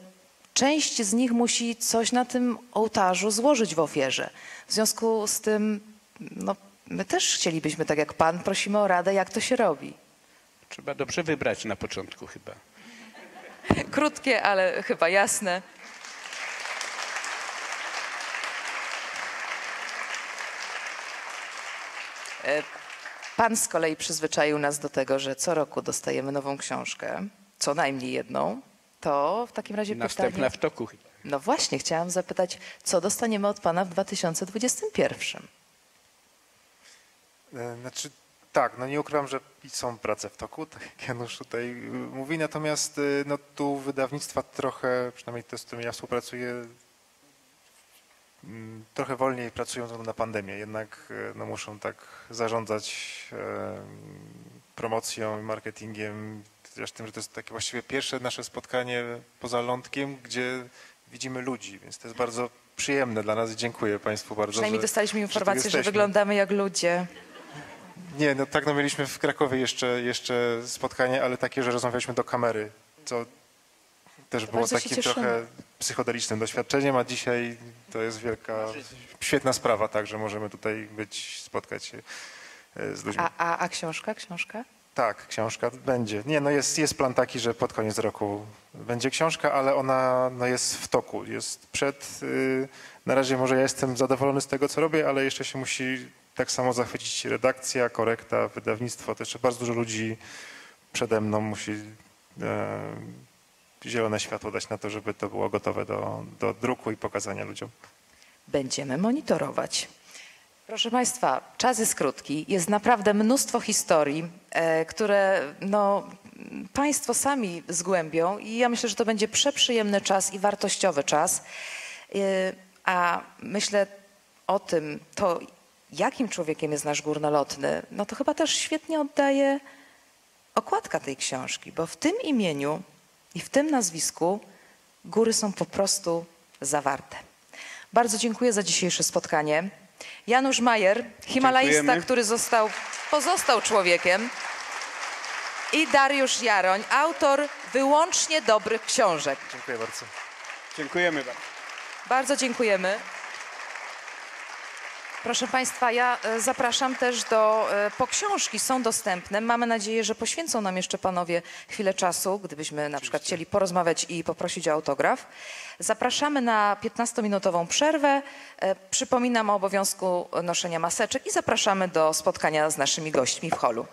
część z nich musi coś na tym ołtarzu złożyć w ofierze. W związku z tym, no, my też chcielibyśmy, tak jak pan, prosimy o radę, jak to się robi. Trzeba dobrze wybrać na początku chyba. Krótkie, ale chyba jasne. E, Pan z kolei przyzwyczaił nas do tego, że co roku dostajemy nową książkę, co najmniej jedną. To w takim razie Następna pytanie. w toku. No właśnie, chciałam zapytać, co dostaniemy od Pana w 2021? E, Znaczy, Tak, no nie ukrywam, że są prace w toku, tak jak Janusz tutaj y, mówi, natomiast y, no tu wydawnictwa trochę, przynajmniej te, z którymi ja współpracuję, mm, trochę wolniej pracują na pandemię, jednak y, no muszą tak zarządzać promocją i marketingiem, też tym, że to jest takie właściwie pierwsze nasze spotkanie poza lądkiem, gdzie widzimy ludzi, więc to jest bardzo przyjemne dla nas i dziękuję Państwu bardzo. Przynajmniej że, dostaliśmy że informację, że jesteśmy. wyglądamy jak ludzie. Nie, no tak, no mieliśmy w Krakowie jeszcze, jeszcze spotkanie, ale takie, że rozmawialiśmy do kamery, co też było bardzo się takim trochę psychodelicznym doświadczeniem, a dzisiaj to jest wielka, świetna sprawa, tak, że możemy tutaj być, spotkać się e, z ludźmi. A, a, a książka, książka? Tak, książka będzie. Nie, no jest, jest plan taki, że pod koniec roku będzie książka, ale ona no jest w toku, jest przed, y, na razie może ja jestem zadowolony z tego, co robię, ale jeszcze się musi tak samo zachwycić redakcja, korekta, wydawnictwo, to jeszcze bardzo dużo ludzi przede mną musi e, zielone światło dać na to, żeby to było gotowe do, do druku i pokazania ludziom. Będziemy monitorować. Proszę Państwa, czas jest krótki. Jest naprawdę mnóstwo historii, e, które no, Państwo sami zgłębią i ja myślę, że to będzie przeprzyjemny czas i wartościowy czas. E, a myślę o tym, to jakim człowiekiem jest nasz górnolotny, no to chyba też świetnie oddaje okładka tej książki, bo w tym imieniu i w tym nazwisku góry są po prostu zawarte. Bardzo dziękuję za dzisiejsze spotkanie. Janusz Majer, Dziękujemy. który został, pozostał człowiekiem i Dariusz Jaroń, autor wyłącznie dobrych książek. Dziękuję bardzo. Dziękujemy bardzo. Bardzo dziękujemy. Proszę Państwa, ja e, zapraszam też do, e, po książki są dostępne. Mamy nadzieję, że poświęcą nam jeszcze Panowie chwilę czasu, gdybyśmy na przykład chcieli porozmawiać i poprosić o autograf. Zapraszamy na 15-minutową przerwę. E, Przypominam o obowiązku noszenia maseczek i zapraszamy do spotkania z naszymi gośćmi w holu.